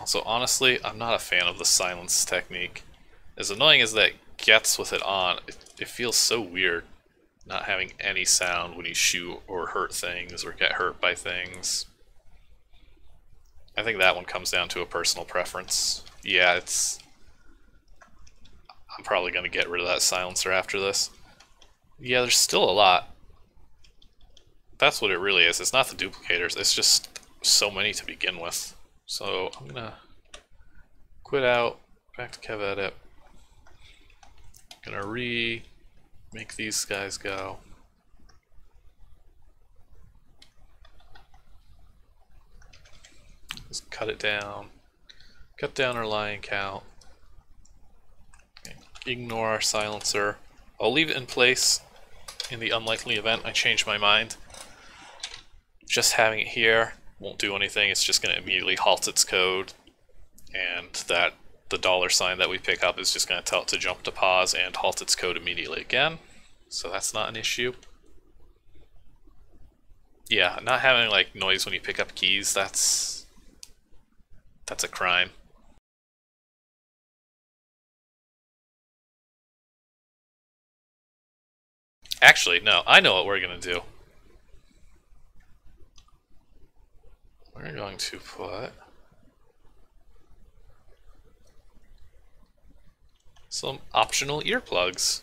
Also, honestly, I'm not a fan of the silence technique. As annoying as that gets with it on, it, it feels so weird not having any sound when you shoot or hurt things or get hurt by things. I think that one comes down to a personal preference. Yeah, it's... I'm probably going to get rid of that silencer after this. Yeah, there's still a lot. That's what it really is. It's not the duplicators, it's just so many to begin with. So I'm going to quit out, back to KevEdit. Gonna re make these guys go. Just cut it down. Cut down our line count. Ignore our silencer. I'll leave it in place in the unlikely event I change my mind. Just having it here won't do anything, it's just going to immediately halt its code and that the dollar sign that we pick up is just going to tell it to jump to pause and halt its code immediately again. So that's not an issue. Yeah, not having like noise when you pick up keys, that's that's a crime. Actually, no, I know what we're going to do. We're going to put some optional earplugs.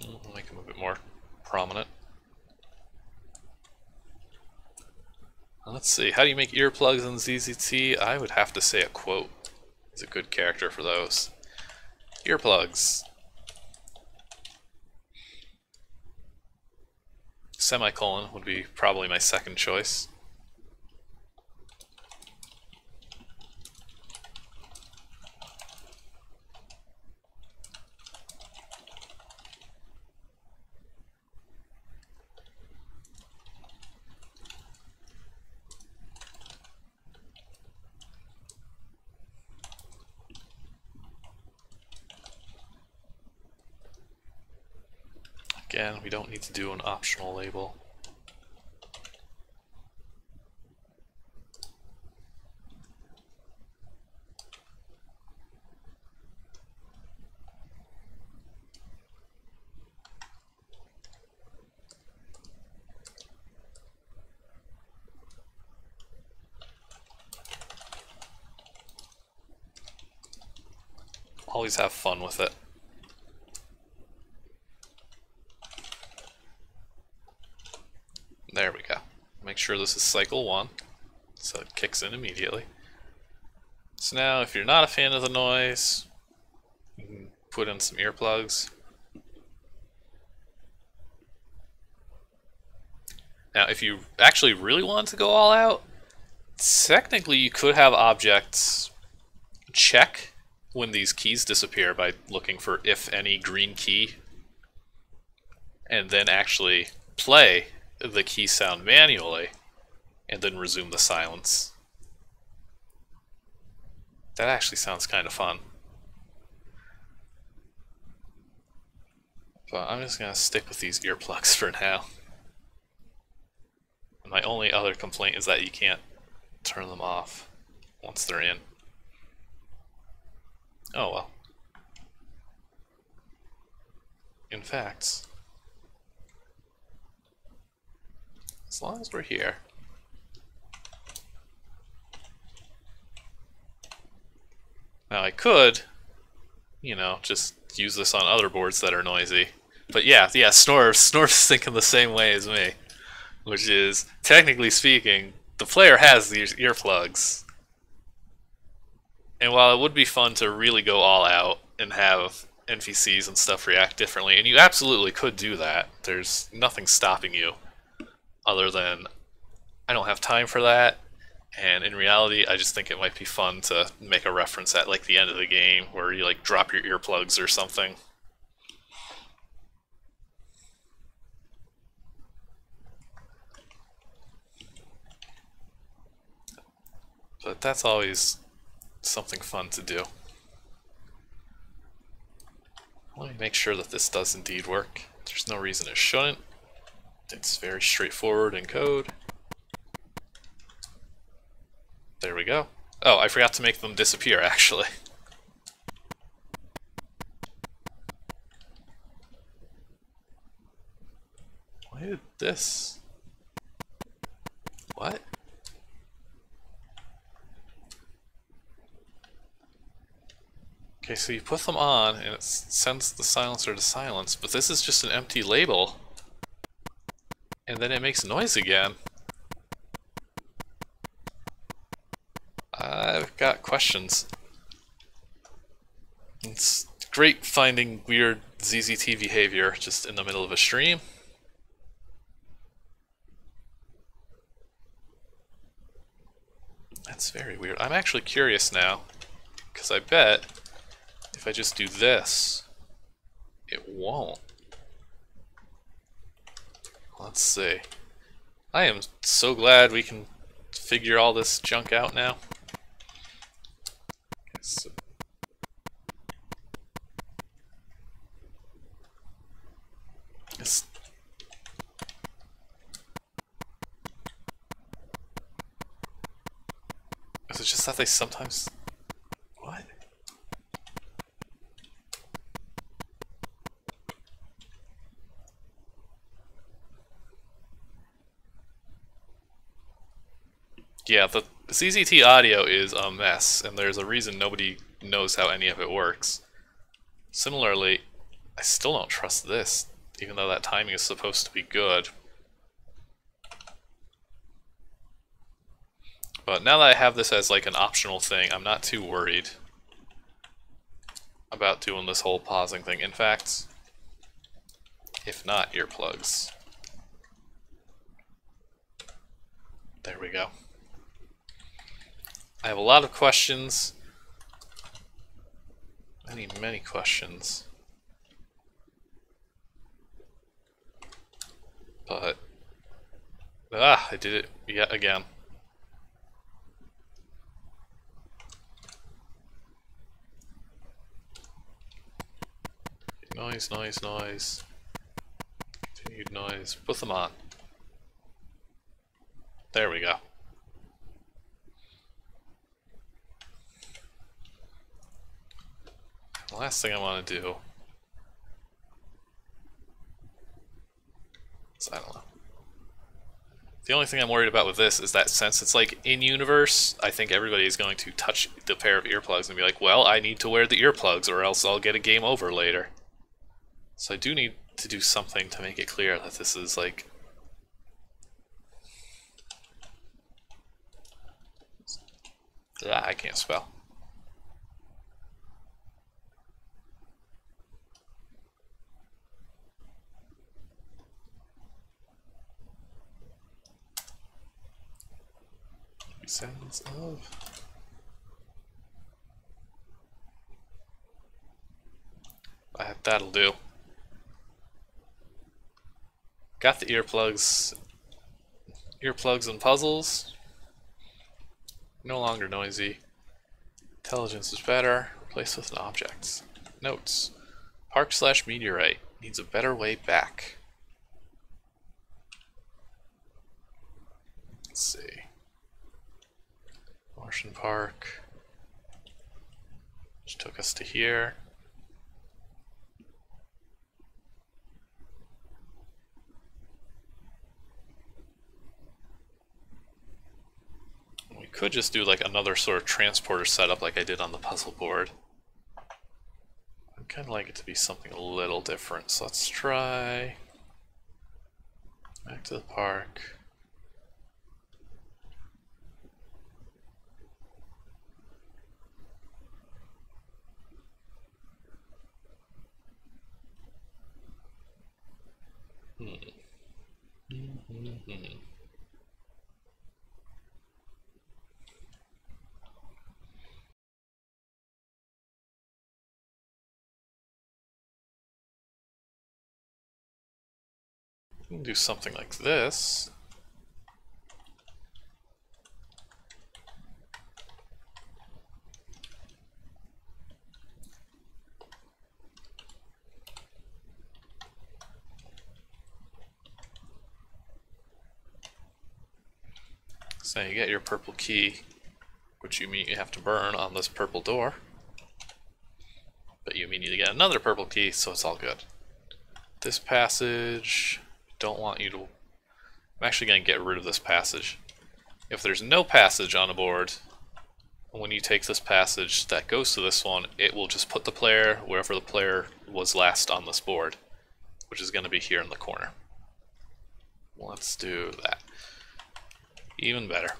Mm, make them a bit more prominent. Let's see, how do you make earplugs in ZZT? I would have to say a quote. is a good character for those. Earplugs. Semicolon would be probably my second choice. Again, we don't need to do an optional label. Always have fun with it. There we go. Make sure this is cycle one, so it kicks in immediately. So now, if you're not a fan of the noise, you can put in some earplugs. Now, if you actually really want to go all out, technically you could have objects check when these keys disappear by looking for if any green key, and then actually play the key sound manually and then resume the silence. That actually sounds kind of fun. But I'm just going to stick with these earplugs for now. My only other complaint is that you can't turn them off once they're in. Oh well. In fact, As long as we're here. Now I could, you know, just use this on other boards that are noisy. But yeah, yeah, Snorf, Snorf's thinking the same way as me. Which is, technically speaking, the player has these earplugs. And while it would be fun to really go all out and have NPCs and stuff react differently, and you absolutely could do that, there's nothing stopping you other than I don't have time for that. And in reality, I just think it might be fun to make a reference at like the end of the game where you like drop your earplugs or something. But that's always something fun to do. Let me make sure that this does indeed work. There's no reason it shouldn't. It's very straightforward in code. There we go. Oh, I forgot to make them disappear, actually. Why did this... What? Okay, so you put them on, and it sends the silencer to silence, but this is just an empty label. And then it makes noise again. I've got questions. It's great finding weird ZZT behavior just in the middle of a stream. That's very weird. I'm actually curious now, because I bet if I just do this, it won't. Let's see. I am so glad we can figure all this junk out now. So it's Is it just that they sometimes Yeah, the ZZT audio is a mess, and there's a reason nobody knows how any of it works. Similarly, I still don't trust this, even though that timing is supposed to be good. But now that I have this as like an optional thing, I'm not too worried about doing this whole pausing thing. In fact, if not earplugs. There we go. I have a lot of questions. Many, many questions. But, ah, I did it yet again. Noise, noise, noise. Continued noise. Put them on. There we go. The last thing I want to do is, I don't know. The only thing I'm worried about with this is that since it's like in-universe, I think everybody is going to touch the pair of earplugs and be like, well, I need to wear the earplugs or else I'll get a game over later. So I do need to do something to make it clear that this is like Ah, I can't spell. Sounds of that'll do. Got the earplugs. Earplugs and puzzles. No longer noisy. Intelligence is better. Replace with an object. Notes. Park slash meteorite needs a better way back. Let's see. Martian Park. Which took us to here. We could just do like another sort of transporter setup like I did on the puzzle board. I'd kind of like it to be something a little different. So let's try back to the park. Hmm. Mm -hmm. hmm. We can do something like this. So you get your purple key, which you mean you have to burn on this purple door. But you mean you get another purple key, so it's all good. This passage, don't want you to... I'm actually going to get rid of this passage. If there's no passage on a board, when you take this passage that goes to this one, it will just put the player wherever the player was last on this board, which is going to be here in the corner. Let's do that. Even better.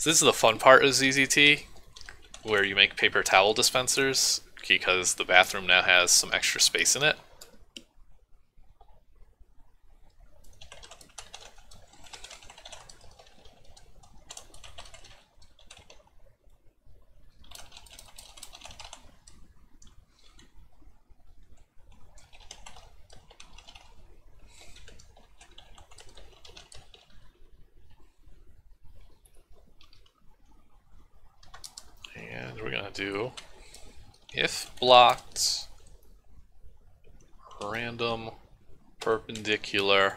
So this is the fun part of ZZT, where you make paper towel dispensers, because the bathroom now has some extra space in it. do if blocked random perpendicular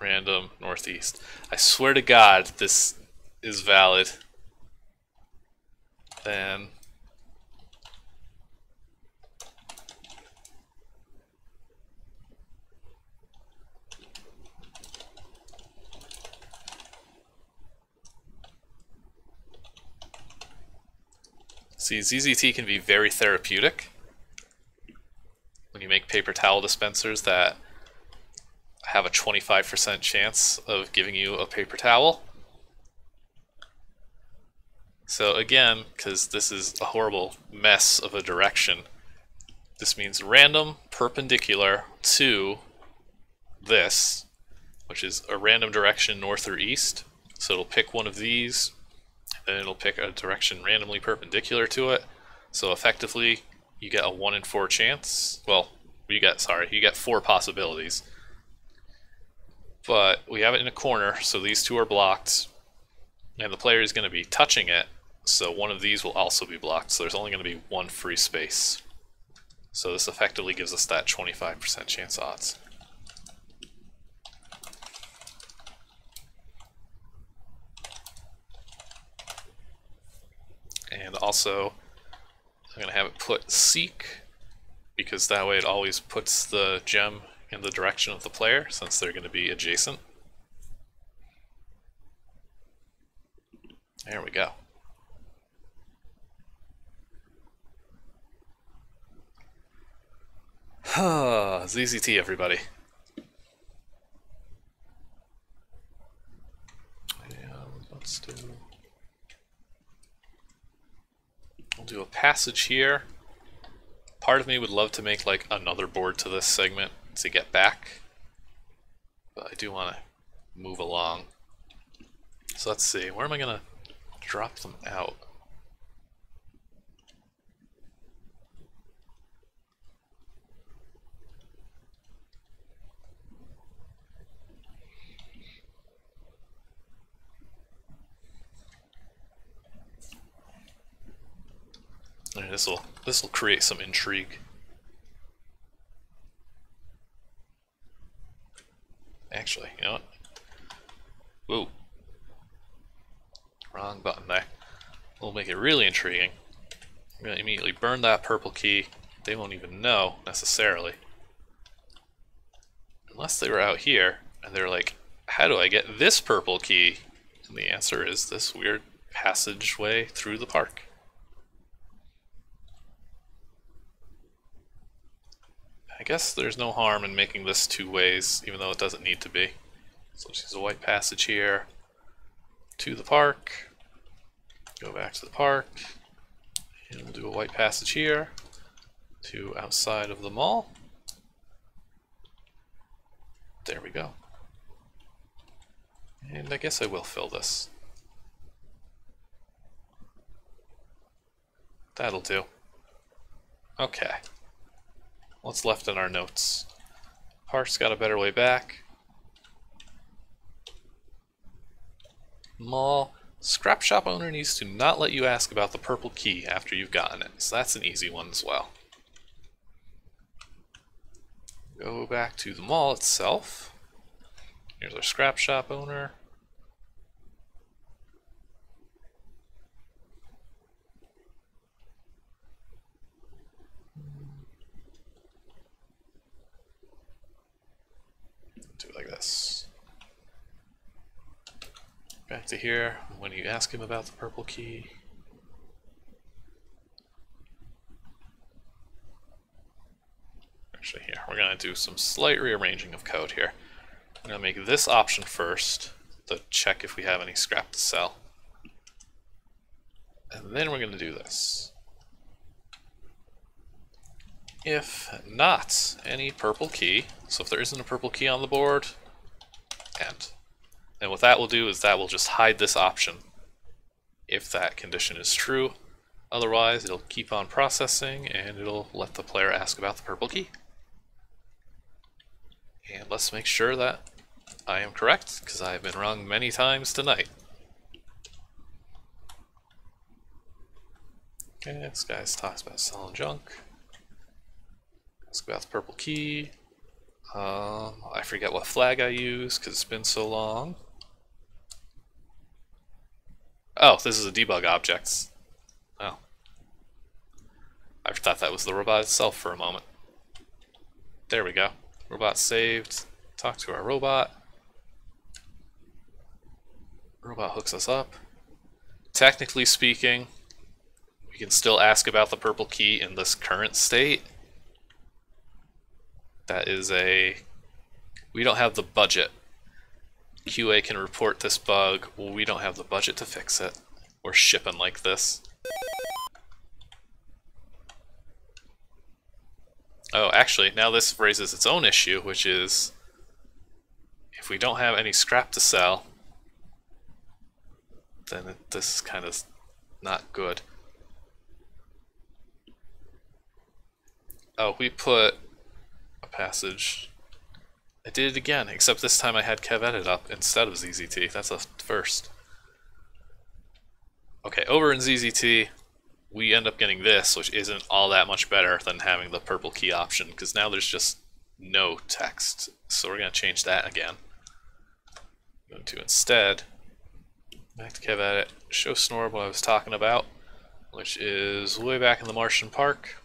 random northeast. I swear to God this is valid. Then See, ZZT can be very therapeutic when you make paper towel dispensers that have a 25% chance of giving you a paper towel. So again, because this is a horrible mess of a direction, this means random perpendicular to this, which is a random direction north or east. So it'll pick one of these, and it'll pick a direction randomly perpendicular to it. So effectively, you get a 1 in 4 chance. Well, you get, sorry, you get 4 possibilities. But we have it in a corner, so these two are blocked, and the player is going to be touching it, so one of these will also be blocked, so there's only going to be one free space. So this effectively gives us that 25% chance odds. And also, I'm going to have it put seek, because that way it always puts the gem in the direction of the player, since they're going to be adjacent. There we go. ZZT, everybody. And let's do. We'll do a passage here. Part of me would love to make like another board to this segment to get back, but I do want to move along. So let's see, where am I gonna drop them out? This will this will create some intrigue. Actually, you know what? Whoa. Wrong button there. We'll make it really intriguing. I'm to immediately burn that purple key. They won't even know, necessarily. Unless they were out here, and they're like, how do I get this purple key? And the answer is this weird passageway through the park. I guess there's no harm in making this two ways, even though it doesn't need to be. So let's use a white passage here to the park, go back to the park, and we'll do a white passage here to outside of the mall. There we go. And I guess I will fill this. That'll do. Okay. What's left in our notes? Park's got a better way back. Mall. Scrap shop owner needs to not let you ask about the purple key after you've gotten it. So that's an easy one as well. Go back to the mall itself. Here's our scrap shop owner. like this. Back to here, when you ask him about the purple key. Actually here, we're going to do some slight rearranging of code here. I'm going to make this option first, to check if we have any scrap to sell. And then we're going to do this. If not any purple key, so if there isn't a purple key on the board, end. And what that will do is that will just hide this option if that condition is true. Otherwise, it'll keep on processing and it'll let the player ask about the purple key. And let's make sure that I am correct, because I've been wrong many times tonight. Okay, this guy's talks about selling junk. Ask about the purple key. Um, I forget what flag I use because it's been so long. Oh, this is a debug object. Oh. I thought that was the robot itself for a moment. There we go. Robot saved. Talk to our robot. Robot hooks us up. Technically speaking, We can still ask about the purple key in this current state. That is a... We don't have the budget. QA can report this bug. We don't have the budget to fix it. We're shipping like this. Oh, actually, now this raises its own issue, which is if we don't have any scrap to sell, then it, this is kind of not good. Oh, we put a passage. I did it again, except this time I had KevEdit up instead of ZZT. That's a first. Okay, over in ZZT, we end up getting this, which isn't all that much better than having the purple key option, because now there's just no text. So we're going to change that again. Going to instead, back to KevEdit, show Snorb what I was talking about, which is way back in the Martian Park.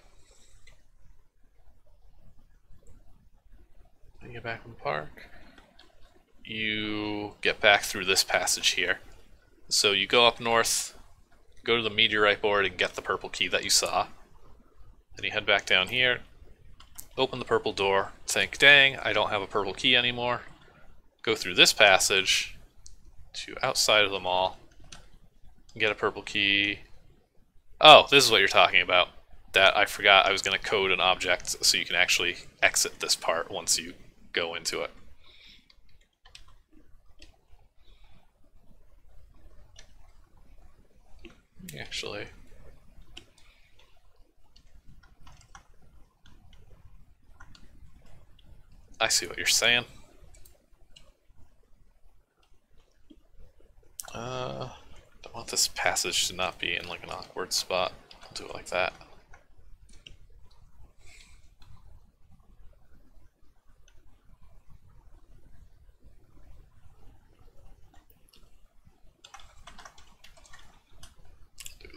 You get back in the park. You get back through this passage here. So you go up north, go to the meteorite board and get the purple key that you saw. Then you head back down here, open the purple door, think, dang, I don't have a purple key anymore. Go through this passage to outside of the mall, get a purple key. Oh, this is what you're talking about. That I forgot I was going to code an object so you can actually exit this part once you go into it. Actually, I see what you're saying. Uh, don't want this passage to not be in like an awkward spot. I'll do it like that.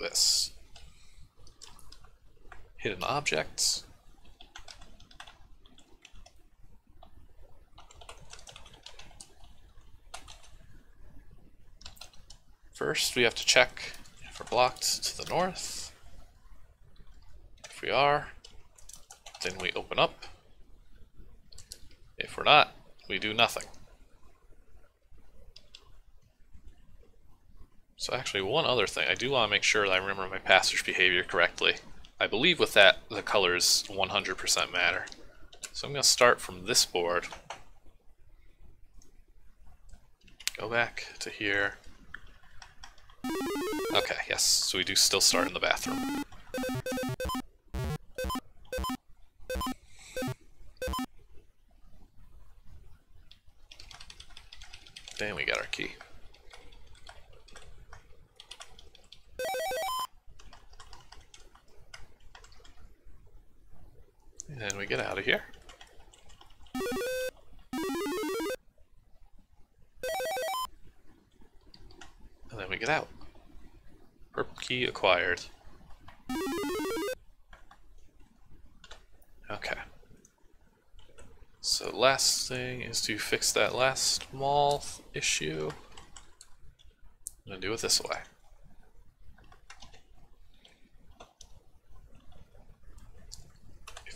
This. Hidden objects. First, we have to check if we're blocked to the north. If we are, then we open up. If we're not, we do nothing. So actually one other thing, I do want to make sure that I remember my passage behavior correctly. I believe with that the colors 100% matter. So I'm going to start from this board. Go back to here. Okay, yes, so we do still start in the bathroom. Then we got our key. And we get out of here. And then we get out. Purple key acquired. Okay. So last thing is to fix that last mall issue. I'm gonna do it this way.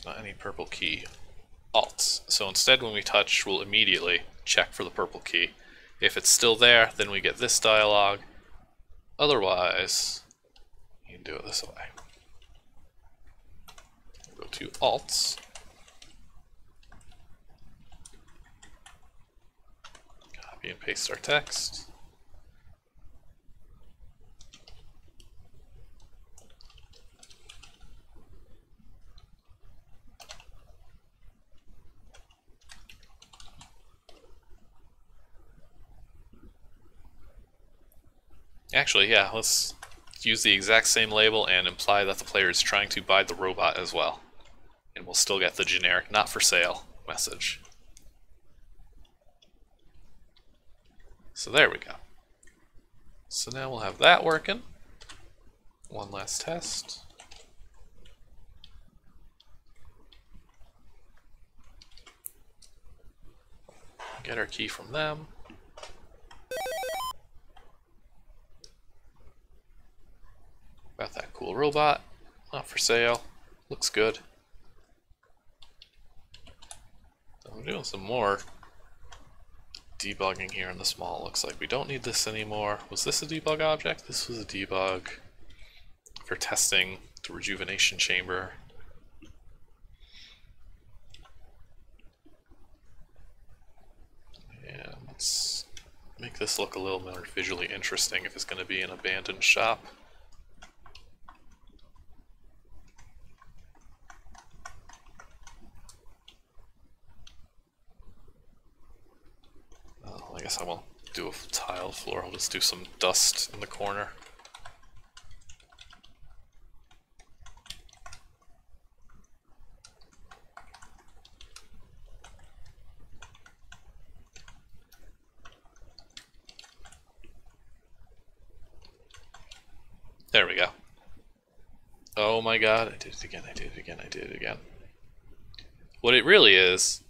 Not any purple key. Alt. So instead when we touch, we'll immediately check for the purple key. If it's still there, then we get this dialog. Otherwise, you can do it this way. Go to Alt. Copy and paste our text. Actually, yeah, let's use the exact same label and imply that the player is trying to buy the robot as well. And we'll still get the generic not for sale message. So there we go. So now we'll have that working. One last test. Get our key from them. About that Cool robot. Not for sale. Looks good. I'm doing some more debugging here in the small. Looks like we don't need this anymore. Was this a debug object? This was a debug for testing the rejuvenation chamber. And let's make this look a little more visually interesting if it's going to be an abandoned shop. I guess I won't do a tile floor, I'll just do some dust in the corner. There we go. Oh my god, I did it again, I did it again, I did it again. What it really is,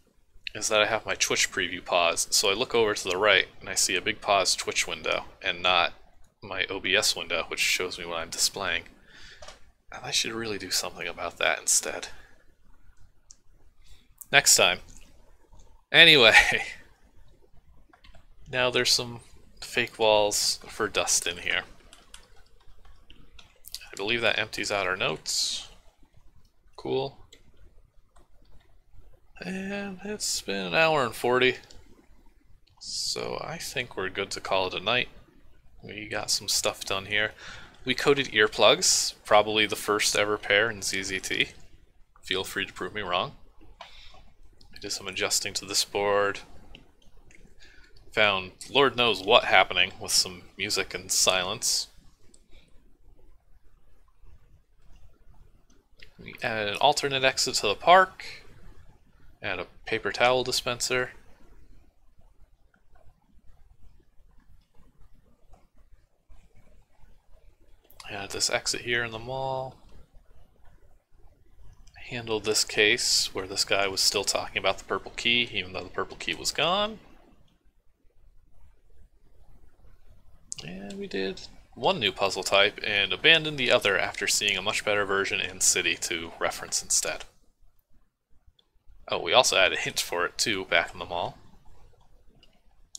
is that I have my Twitch preview paused. So I look over to the right and I see a big paused Twitch window and not my OBS window, which shows me what I'm displaying. And I should really do something about that instead. Next time. Anyway, now there's some fake walls for dust in here. I believe that empties out our notes. Cool. And it's been an hour and 40. So I think we're good to call it a night. We got some stuff done here. We coded earplugs, probably the first ever pair in ZZT. Feel free to prove me wrong. We did some adjusting to this board. Found Lord knows what happening with some music and silence. We added an alternate exit to the park. Add a paper towel dispenser. Add this exit here in the mall. Handled this case where this guy was still talking about the purple key, even though the purple key was gone. And we did one new puzzle type and abandoned the other after seeing a much better version in City to reference instead. Oh, we also had a hint for it too back in the mall.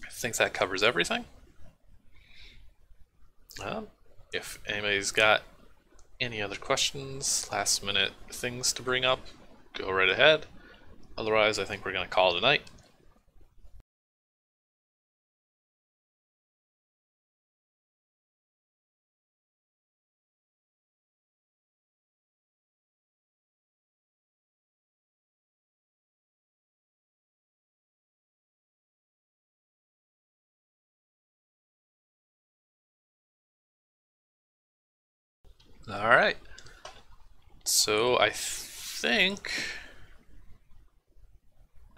I think that covers everything. Um, if anybody's got any other questions, last minute things to bring up, go right ahead. Otherwise, I think we're going to call it a night. Alright. So I think...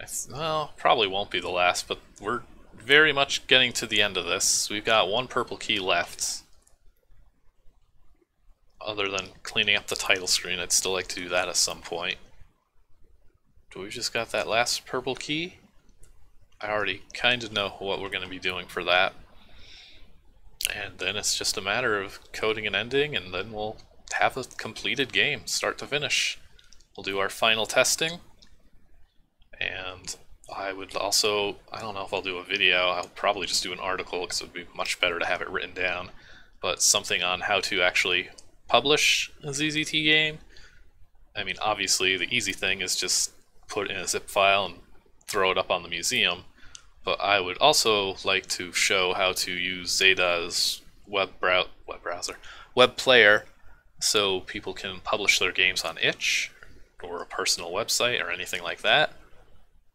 I th well, probably won't be the last, but we're very much getting to the end of this. We've got one purple key left. Other than cleaning up the title screen, I'd still like to do that at some point. Do we just got that last purple key? I already kind of know what we're going to be doing for that. And then it's just a matter of coding and ending, and then we'll have a completed game, start to finish. We'll do our final testing, and I would also, I don't know if I'll do a video, I'll probably just do an article because it would be much better to have it written down, but something on how to actually publish a ZZT game. I mean, obviously the easy thing is just put in a zip file and throw it up on the museum, but I would also like to show how to use Zeta's web, brow web browser, web player, so people can publish their games on itch or a personal website or anything like that,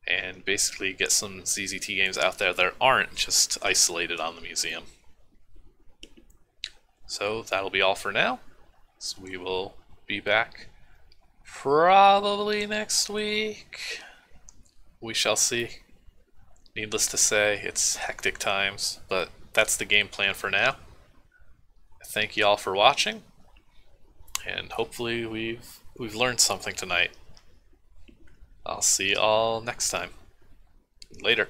and basically get some ZZT games out there that aren't just isolated on the museum. So that'll be all for now. So we will be back probably next week. We shall see. Needless to say, it's hectic times, but that's the game plan for now. Thank you all for watching, and hopefully we've we've learned something tonight. I'll see you all next time. Later.